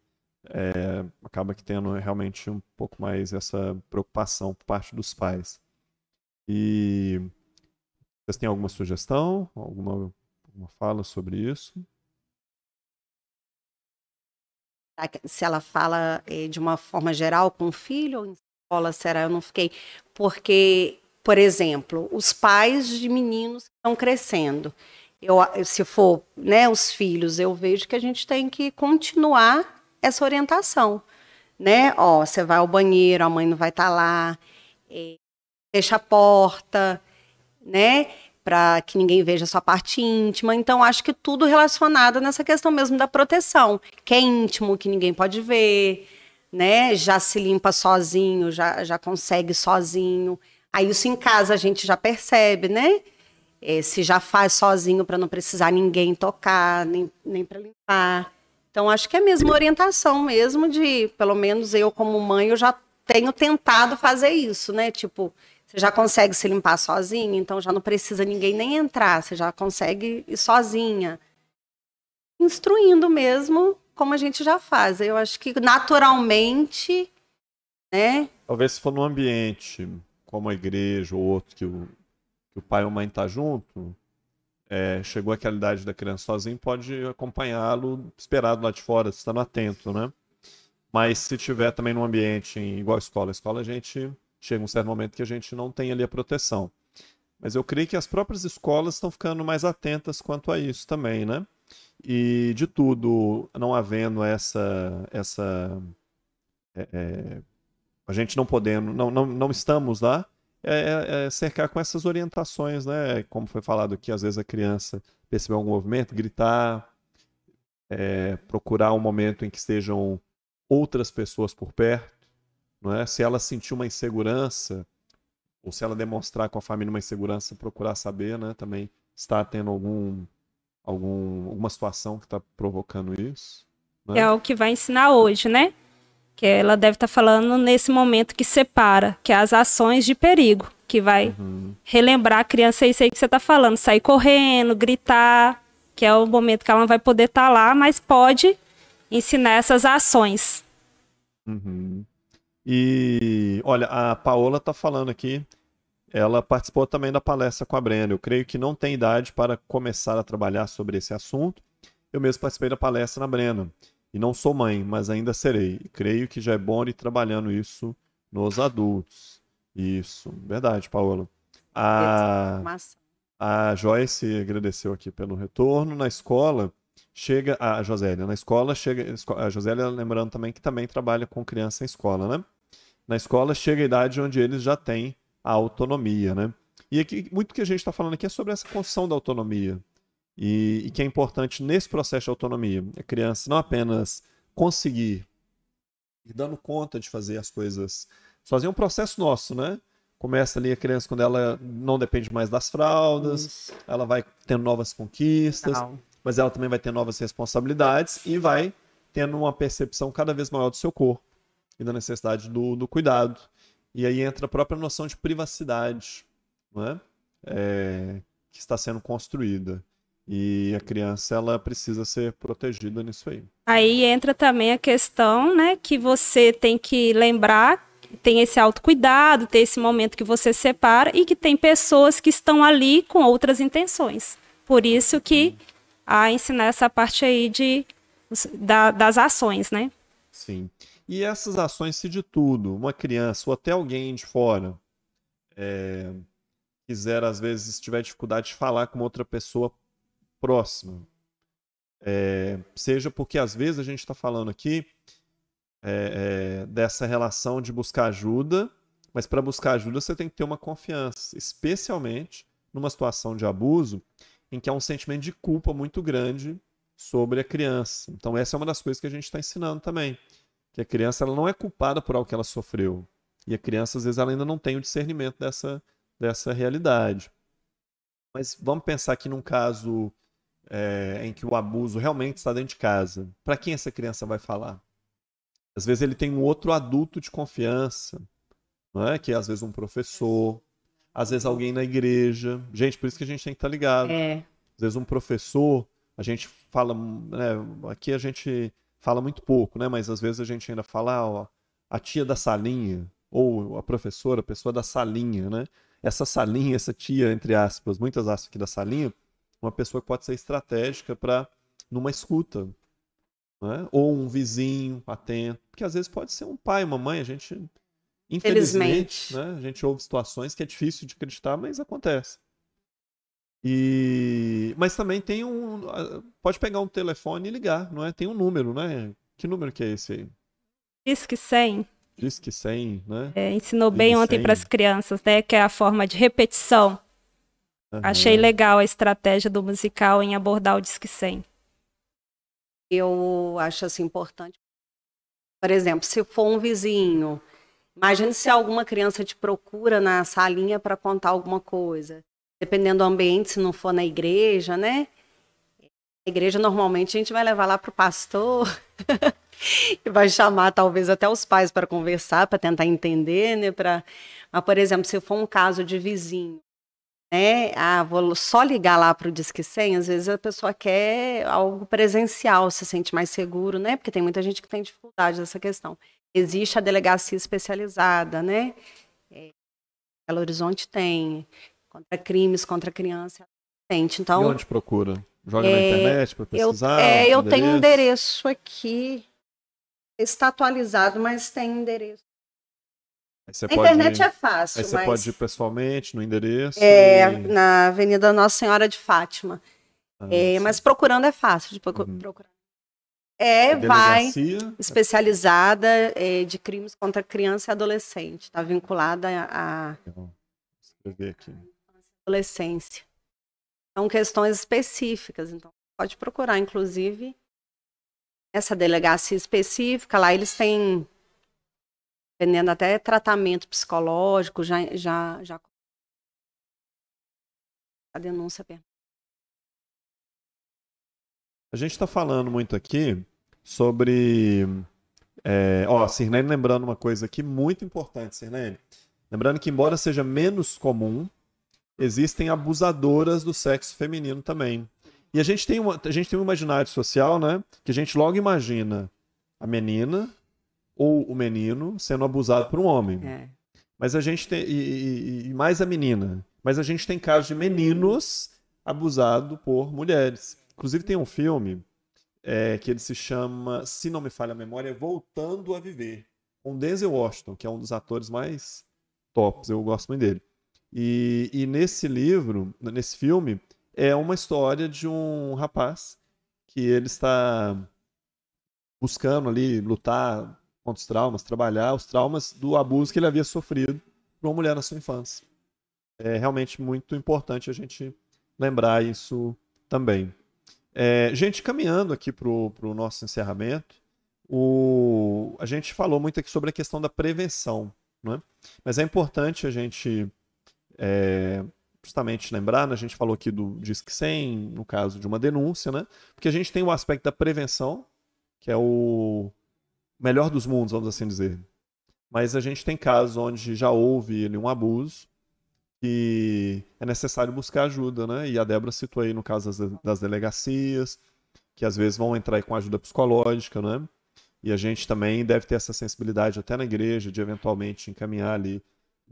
é, acaba que tendo realmente um pouco mais essa preocupação por parte dos pais. E vocês têm alguma sugestão, alguma, alguma fala sobre isso? Se ela fala eh, de uma forma geral com o filho ou em escola, será? Eu não fiquei. Porque por exemplo, os pais de meninos estão crescendo. Eu, se for né, os filhos, eu vejo que a gente tem que continuar essa orientação. Né? Ó, você vai ao banheiro, a mãe não vai estar tá lá, é, fecha a porta, né? Para que ninguém veja a sua parte íntima. Então, acho que tudo relacionado nessa questão mesmo da proteção, que é íntimo, que ninguém pode ver, né? Já se limpa sozinho, já, já consegue sozinho. Aí isso em casa a gente já percebe, né? É, se já faz sozinho para não precisar ninguém tocar, nem, nem para limpar. Então acho que é mesmo orientação mesmo de, pelo menos eu como mãe, eu já tenho tentado fazer isso, né? Tipo, você já consegue se limpar sozinha, então já não precisa ninguém nem entrar, você já consegue ir sozinha. Instruindo mesmo, como a gente já faz. Eu acho que naturalmente, né? Talvez se for no ambiente como a igreja ou outro que o, que o pai ou mãe está junto, é, chegou aquela idade da criança sozinho, pode acompanhá-lo esperado lá de fora, estando atento, né? Mas se tiver também num ambiente igual a escola, a escola a gente chega um certo momento que a gente não tem ali a proteção. Mas eu creio que as próprias escolas estão ficando mais atentas quanto a isso também, né? E de tudo, não havendo essa essa é, é a gente não podendo, não, não, não estamos lá, é, é, é, cercar com essas orientações, né? Como foi falado aqui, às vezes a criança perceber algum movimento, gritar, é, procurar um momento em que estejam outras pessoas por perto, não é? Se ela sentir uma insegurança, ou se ela demonstrar com a família uma insegurança, procurar saber, né? Também está tendo algum, algum alguma situação que está provocando isso. Né? É o que vai ensinar hoje, né? que ela deve estar tá falando nesse momento que separa, que é as ações de perigo, que vai uhum. relembrar a criança isso aí que você está falando, sair correndo, gritar, que é o momento que ela não vai poder estar tá lá, mas pode ensinar essas ações. Uhum. E olha, a Paola está falando aqui, ela participou também da palestra com a Brenda. Eu creio que não tem idade para começar a trabalhar sobre esse assunto. Eu mesmo participei da palestra na Brenda. E não sou mãe, mas ainda serei. Creio que já é bom ir trabalhando isso nos adultos. Isso, verdade, Paola. A, a Joyce agradeceu aqui pelo retorno. Na escola, chega. A Josélia, na escola, chega. A Josélia, lembrando também que também trabalha com criança em escola, né? Na escola chega a idade onde eles já têm a autonomia, né? E aqui, muito que a gente está falando aqui é sobre essa construção da autonomia. E, e, que é importante nesse processo de autonomia. A criança não apenas conseguir ir dando conta de fazer as coisas sozinha, é um processo nosso, né? Começa ali a criança quando ela não depende mais das fraldas, Isso. ela vai tendo novas conquistas, não. mas ela também vai ter novas responsabilidades e vai tendo uma percepção cada vez maior do seu corpo e da necessidade do, do cuidado. E aí entra a própria noção de privacidade, né? É, que está sendo construída. E a criança ela precisa ser protegida nisso aí. Aí entra também a questão, né, que você tem que lembrar tem esse autocuidado, ter esse momento que você separa e que tem pessoas que estão ali com outras intenções. Por isso que a ensinar essa parte aí de, da, das ações, né? Sim. E essas ações, se de tudo, uma criança ou até alguém de fora é, quiser, às vezes, tiver dificuldade de falar com outra pessoa próxima, é, seja porque às vezes a gente está falando aqui é, dessa relação de buscar ajuda, mas para buscar ajuda você tem que ter uma confiança, especialmente numa situação de abuso em que há um sentimento de culpa muito grande sobre a criança. Então essa é uma das coisas que a gente está ensinando também, que a criança ela não é culpada por algo que ela sofreu e a criança às vezes ela ainda não tem o discernimento dessa dessa realidade. Mas vamos pensar aqui num caso é, em que o abuso realmente está dentro de casa. Para quem essa criança vai falar? Às vezes ele tem um outro adulto de confiança, não é? que é às vezes um professor, às vezes alguém na igreja. Gente, por isso que a gente tem que estar tá ligado. É. Às vezes um professor, a gente fala, né, aqui a gente fala muito pouco, né, mas às vezes a gente ainda fala ah, ó, a tia da salinha, ou a professora, a pessoa da salinha, né? Essa salinha, essa tia, entre aspas, muitas aspas aqui da salinha, uma pessoa que pode ser estratégica para numa escuta, né? ou um vizinho atento, porque às vezes pode ser um pai, uma mãe, a gente infelizmente, né? a gente ouve situações que é difícil de acreditar, mas acontece. E mas também tem um pode pegar um telefone e ligar, não é? Tem um número, né? Que número que é esse aí? Disque 100. Disque 100, né? É, ensinou bem ontem para as crianças, né? Que é a forma de repetição. Uhum. Achei legal a estratégia do musical em abordar o Disque 100 eu acho assim importante. Por exemplo, se for um vizinho, imagine se alguma criança te procura na salinha para contar alguma coisa. Dependendo do ambiente, se não for na igreja, né? Na igreja, normalmente, a gente vai levar lá para o pastor e vai chamar, talvez, até os pais para conversar, para tentar entender, né? Pra... Mas, por exemplo, se for um caso de vizinho, né? Ah, vou só ligar lá para o Disque 100, às vezes a pessoa quer algo presencial, se sente mais seguro, né? Porque tem muita gente que tem dificuldade nessa questão. Existe a delegacia especializada, né? É, Belo Horizonte tem, contra crimes, contra criança. Então, e onde procura? Joga é, na internet para pesquisar? Eu, é, eu endereço? tenho um endereço aqui, está atualizado, mas tem endereço a internet é fácil. Aí você mas... pode ir pessoalmente no endereço? É, e... na Avenida Nossa Senhora de Fátima. Ah, é, mas procurando é fácil de uhum. procurar. É, vai, especializada é, de crimes contra criança e adolescente. Está vinculada a. Escrever aqui. Adolescência. São questões específicas, então pode procurar, inclusive, essa delegacia específica. Lá eles têm dependendo até tratamento psicológico, já, já, já a denúncia A gente está falando muito aqui sobre. É, ó, Sirnene lembrando uma coisa aqui muito importante, Sirnene. Lembrando que, embora seja menos comum, existem abusadoras do sexo feminino também. E a gente tem, uma, a gente tem um imaginário social, né? Que a gente logo imagina a menina ou o menino sendo abusado por um homem. É. Mas a gente tem. E, e, mais a menina. Mas a gente tem casos de meninos abusados por mulheres. Inclusive tem um filme é, que ele se chama, se não me falha a memória, Voltando a Viver, com Denzel Washington, que é um dos atores mais tops, eu gosto muito dele. E, e nesse livro, nesse filme, é uma história de um rapaz que ele está buscando ali lutar contra os traumas, trabalhar os traumas do abuso que ele havia sofrido por uma mulher na sua infância. é realmente muito importante a gente lembrar isso também. É, gente, caminhando aqui para o nosso encerramento, o, a gente falou muito aqui sobre a questão da prevenção, né? mas é importante a gente é, justamente lembrar, né? a gente falou aqui do Disque 100, no caso de uma denúncia, né? porque a gente tem o aspecto da prevenção, que é o melhor dos mundos, vamos assim dizer. Mas a gente tem casos onde já houve ali, um abuso, que é necessário buscar ajuda, né? E a Débora citou aí no caso das, das delegacias, que às vezes vão entrar com ajuda psicológica, né? E a gente também deve ter essa sensibilidade até na igreja de eventualmente encaminhar ali,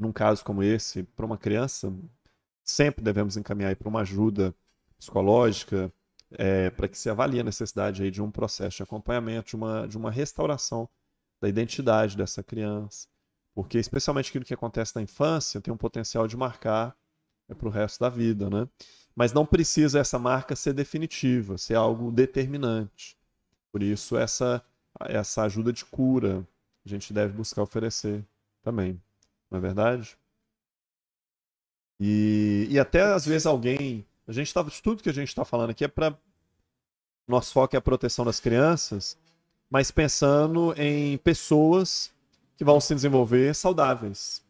num caso como esse, para uma criança, sempre devemos encaminhar para uma ajuda psicológica, é, para que se avalie a necessidade aí de um processo de acompanhamento, de uma, de uma restauração da identidade dessa criança. Porque, especialmente aquilo que acontece na infância, tem um potencial de marcar é, para o resto da vida, né? Mas não precisa essa marca ser definitiva, ser algo determinante. Por isso, essa, essa ajuda de cura a gente deve buscar oferecer também. Não é verdade? E, e até às vezes alguém. A gente tá, tudo que a gente está falando aqui é para. Nosso foco é a proteção das crianças, mas pensando em pessoas que vão se desenvolver saudáveis,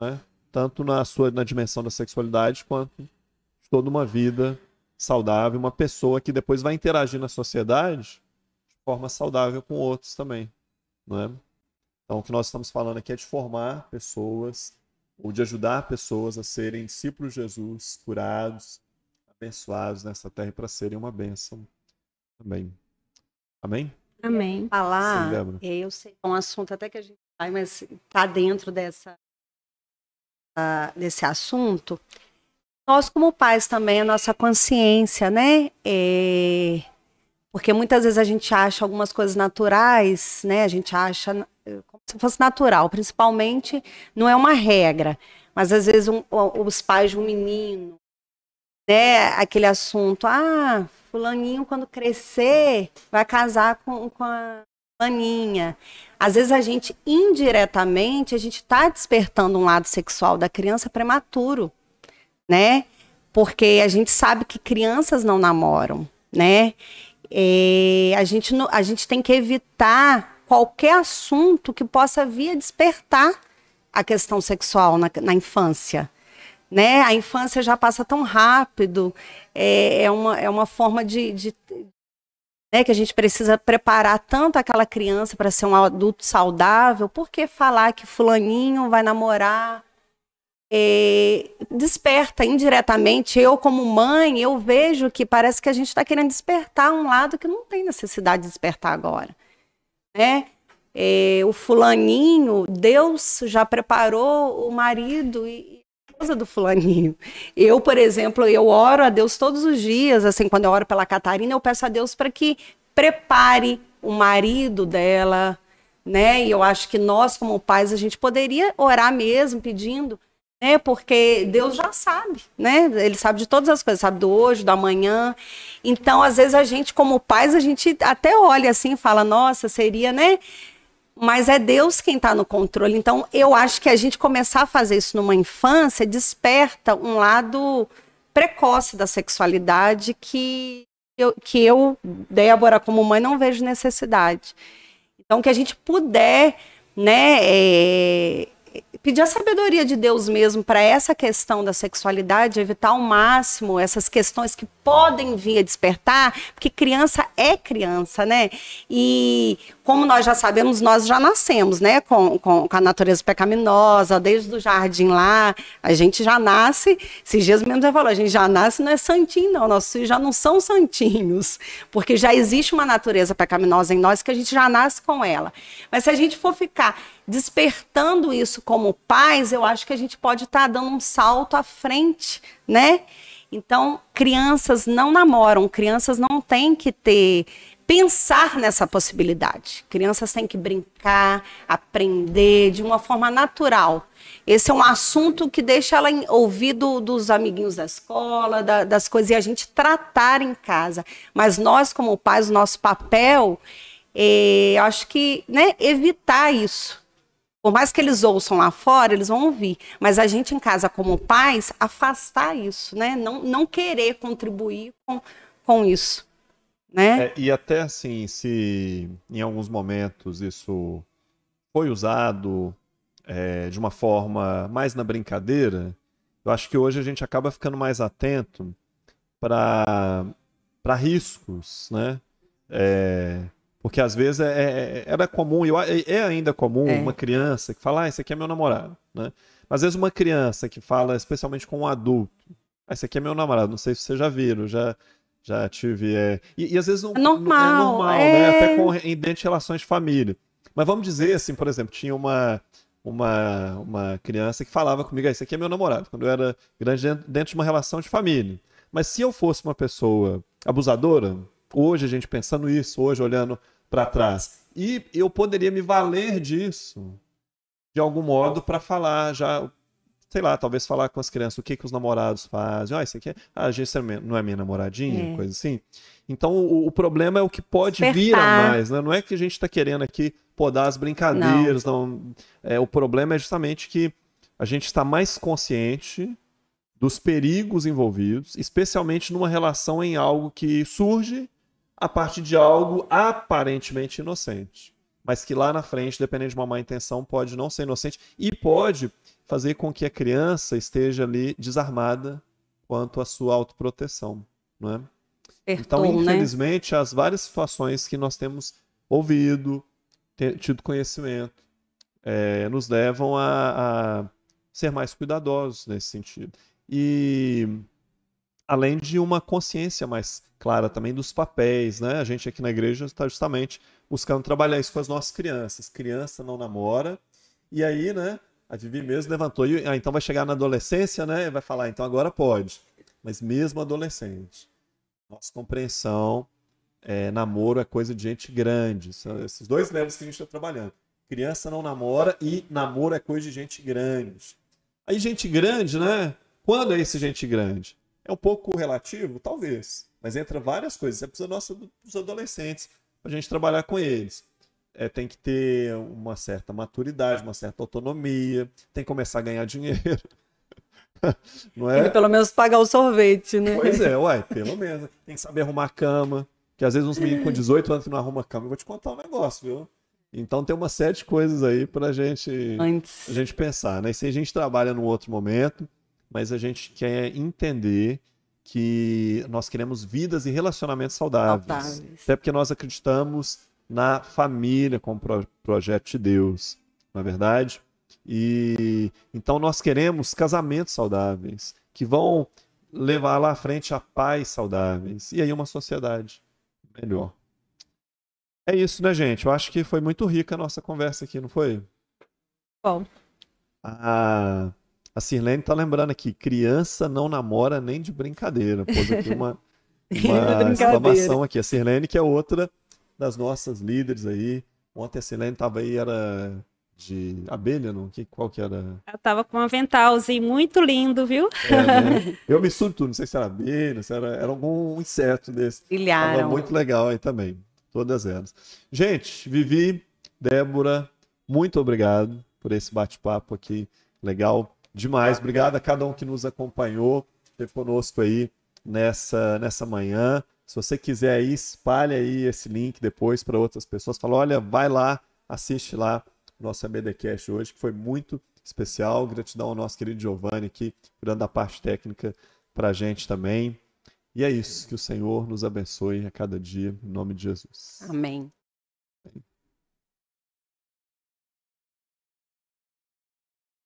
né? tanto na sua na dimensão da sexualidade quanto de toda uma vida saudável, uma pessoa que depois vai interagir na sociedade de forma saudável com outros também, né? Então o que nós estamos falando aqui é de formar pessoas ou de ajudar pessoas a serem discípulos de Jesus, curados, abençoados nessa terra para serem uma bênção também. Amém? Amém. Falar, Sim, eu sei, é um assunto até que a gente mas está dentro dessa, uh, desse assunto. Nós, como pais, também, a nossa consciência, né? É... Porque muitas vezes a gente acha algumas coisas naturais, né? A gente acha se fosse natural, principalmente não é uma regra, mas às vezes um, os pais de um menino, né? Aquele assunto, ah, fulaninho quando crescer vai casar com, com a Aninha. Às vezes a gente, indiretamente, a gente está despertando um lado sexual da criança prematuro, né? Porque a gente sabe que crianças não namoram, né? E a, gente, a gente tem que evitar qualquer assunto que possa vir a despertar a questão sexual na, na infância. Né? A infância já passa tão rápido, é, é, uma, é uma forma de, de, né, que a gente precisa preparar tanto aquela criança para ser um adulto saudável, por que falar que fulaninho vai namorar? É, desperta indiretamente. Eu, como mãe, eu vejo que parece que a gente está querendo despertar um lado que não tem necessidade de despertar agora. Né? É, o fulaninho, Deus já preparou o marido e esposa do fulaninho. Eu, por exemplo, eu oro a Deus todos os dias, assim, quando eu oro pela Catarina, eu peço a Deus para que prepare o marido dela, né? E eu acho que nós, como pais, a gente poderia orar mesmo pedindo, né? Porque Deus já sabe, né? Ele sabe de todas as coisas, sabe do hoje, do amanhã. Então, às vezes a gente, como pais, a gente até olha assim e fala, nossa, seria, né? mas é Deus quem está no controle. Então, eu acho que a gente começar a fazer isso numa infância desperta um lado precoce da sexualidade que eu, que eu, Débora, como mãe, não vejo necessidade. Então, que a gente puder, né, é, pedir a sabedoria de Deus mesmo para essa questão da sexualidade, evitar ao máximo essas questões que podem vir a despertar, porque criança é criança, né? E como nós já sabemos, nós já nascemos, né, com, com, com, a natureza pecaminosa, desde o jardim lá, a gente já nasce, esses dias mesmo já falou, a gente já nasce, não é santinho não, nossos filhos já não são santinhos, porque já existe uma natureza pecaminosa em nós que a gente já nasce com ela. Mas se a gente for ficar despertando isso como pais, eu acho que a gente pode estar tá dando um salto à frente, né? Então, crianças não namoram, crianças não têm que ter pensar nessa possibilidade. Crianças têm que brincar, aprender de uma forma natural. Esse é um assunto que deixa ela ouvir do, dos amiguinhos da escola, da, das coisas, e a gente tratar em casa. Mas nós, como pais, o nosso papel, é, acho que né, evitar isso. Por mais que eles ouçam lá fora, eles vão ouvir. Mas a gente em casa, como pais, afastar isso, né? Não, não querer contribuir com, com isso. Né? É, e até assim, se em alguns momentos isso foi usado é, de uma forma mais na brincadeira, eu acho que hoje a gente acaba ficando mais atento para riscos, né? É, porque às vezes é, é era comum, e é ainda comum, é. uma criança que fala, ah, esse aqui é meu namorado, né? Mas às vezes uma criança que fala, especialmente com um adulto, ah, esse aqui é meu namorado, não sei se vocês já viram, já, já tive. É... E, e, às vezes não, é normal, é normal, né? É. Até com dentro de relações de família. Mas vamos dizer assim, por exemplo, tinha uma, uma, uma criança que falava comigo, ah, esse aqui é meu namorado, quando eu era grande dentro de uma relação de família. Mas se eu fosse uma pessoa abusadora, hoje a gente pensando isso, hoje olhando para trás, e eu poderia me valer disso de algum modo para falar já sei lá, talvez falar com as crianças o que, que os namorados fazem. Ah, isso aqui é, ah, a gente não é minha namoradinha, é. coisa assim. Então o, o, problema é o que pode Despertar. vir a mais, né? Não é que a gente está querendo aqui podar as brincadeiras, não. não. É, o problema é justamente que a gente está mais consciente dos perigos envolvidos, especialmente numa relação em algo que surge a partir de algo aparentemente inocente, mas que lá na frente, dependendo de uma má intenção, pode não ser inocente e pode fazer com que a criança esteja ali desarmada quanto à sua autoproteção, não é? então, né? infelizmente, né? as várias situações que nós temos ouvido, tido conhecimento, é, nos levam a, a, ser mais cuidadosos nesse sentido. E além de uma consciência mais clara também dos papéis, né? A gente aqui na igreja está justamente buscando trabalhar isso com as nossas crianças. Criança não namora, e aí, né? A Vivi mesmo levantou, e ah, então vai chegar na adolescência, né? E vai falar, então agora pode. Mas mesmo adolescente, nossa compreensão, é, namoro é coisa de gente grande. São esses dois levels que a gente está trabalhando. Criança não namora e namoro é coisa de gente grande. Aí, gente grande, né? Quando é esse gente grande? É um pouco relativo? Talvez. Mas entra várias coisas. É para os adolescentes, para a gente trabalhar com eles é, tem que ter uma certa maturidade, uma certa autonomia, tem que começar a ganhar dinheiro. Não é? Tem que pelo menos pagar o sorvete, né? Pois é, uai, pelo menos. Tem que saber arrumar cama. Que às vezes uns meninos com 18 anos que não arrumam cama, eu vou te contar um negócio, viu? Então tem uma série de coisas aí pra gente, Antes. a gente pensar, né? Isso a gente trabalha num outro momento, mas a gente quer entender que nós queremos vidas e relacionamentos saudáveis. saudáveis. Até porque nós acreditamos na família com o pro projeto de Deus, na é verdade? E então nós queremos casamentos saudáveis que vão levar lá à frente a paz saudáveis e aí uma sociedade melhor. É isso, né, gente? Eu acho que foi muito rica a nossa conversa aqui, não foi? Bom. A, a Sirlene tá lembrando aqui, criança não namora nem de brincadeira. Pôs aqui uma, uma exclamação aqui. A Sirlene, que é outra das nossas líderes aí. Ontem a Silene estava aí, era de abelha, não? Que, qual que era? Ela tava com um aventalzinho muito lindo, viu? É, né? Eu me surto, não sei se era abelha, se era, era algum inseto desse. Brilharam. Tava muito legal aí também, todas elas. Gente, Vivi, Débora, muito obrigado por esse bate-papo aqui, legal demais. Obrigado a cada um que nos acompanhou, esteve conosco aí nessa, nessa manhã. Se você quiser aí, espalhe aí esse link depois para outras pessoas. Fala, olha, vai lá, assiste lá nosso ABDcast hoje, que foi muito especial. Gratidão ao nosso querido Giovanni aqui, cuidando da parte técnica para a gente também. E é isso, que o Senhor nos abençoe a cada dia, em nome de Jesus. Amém.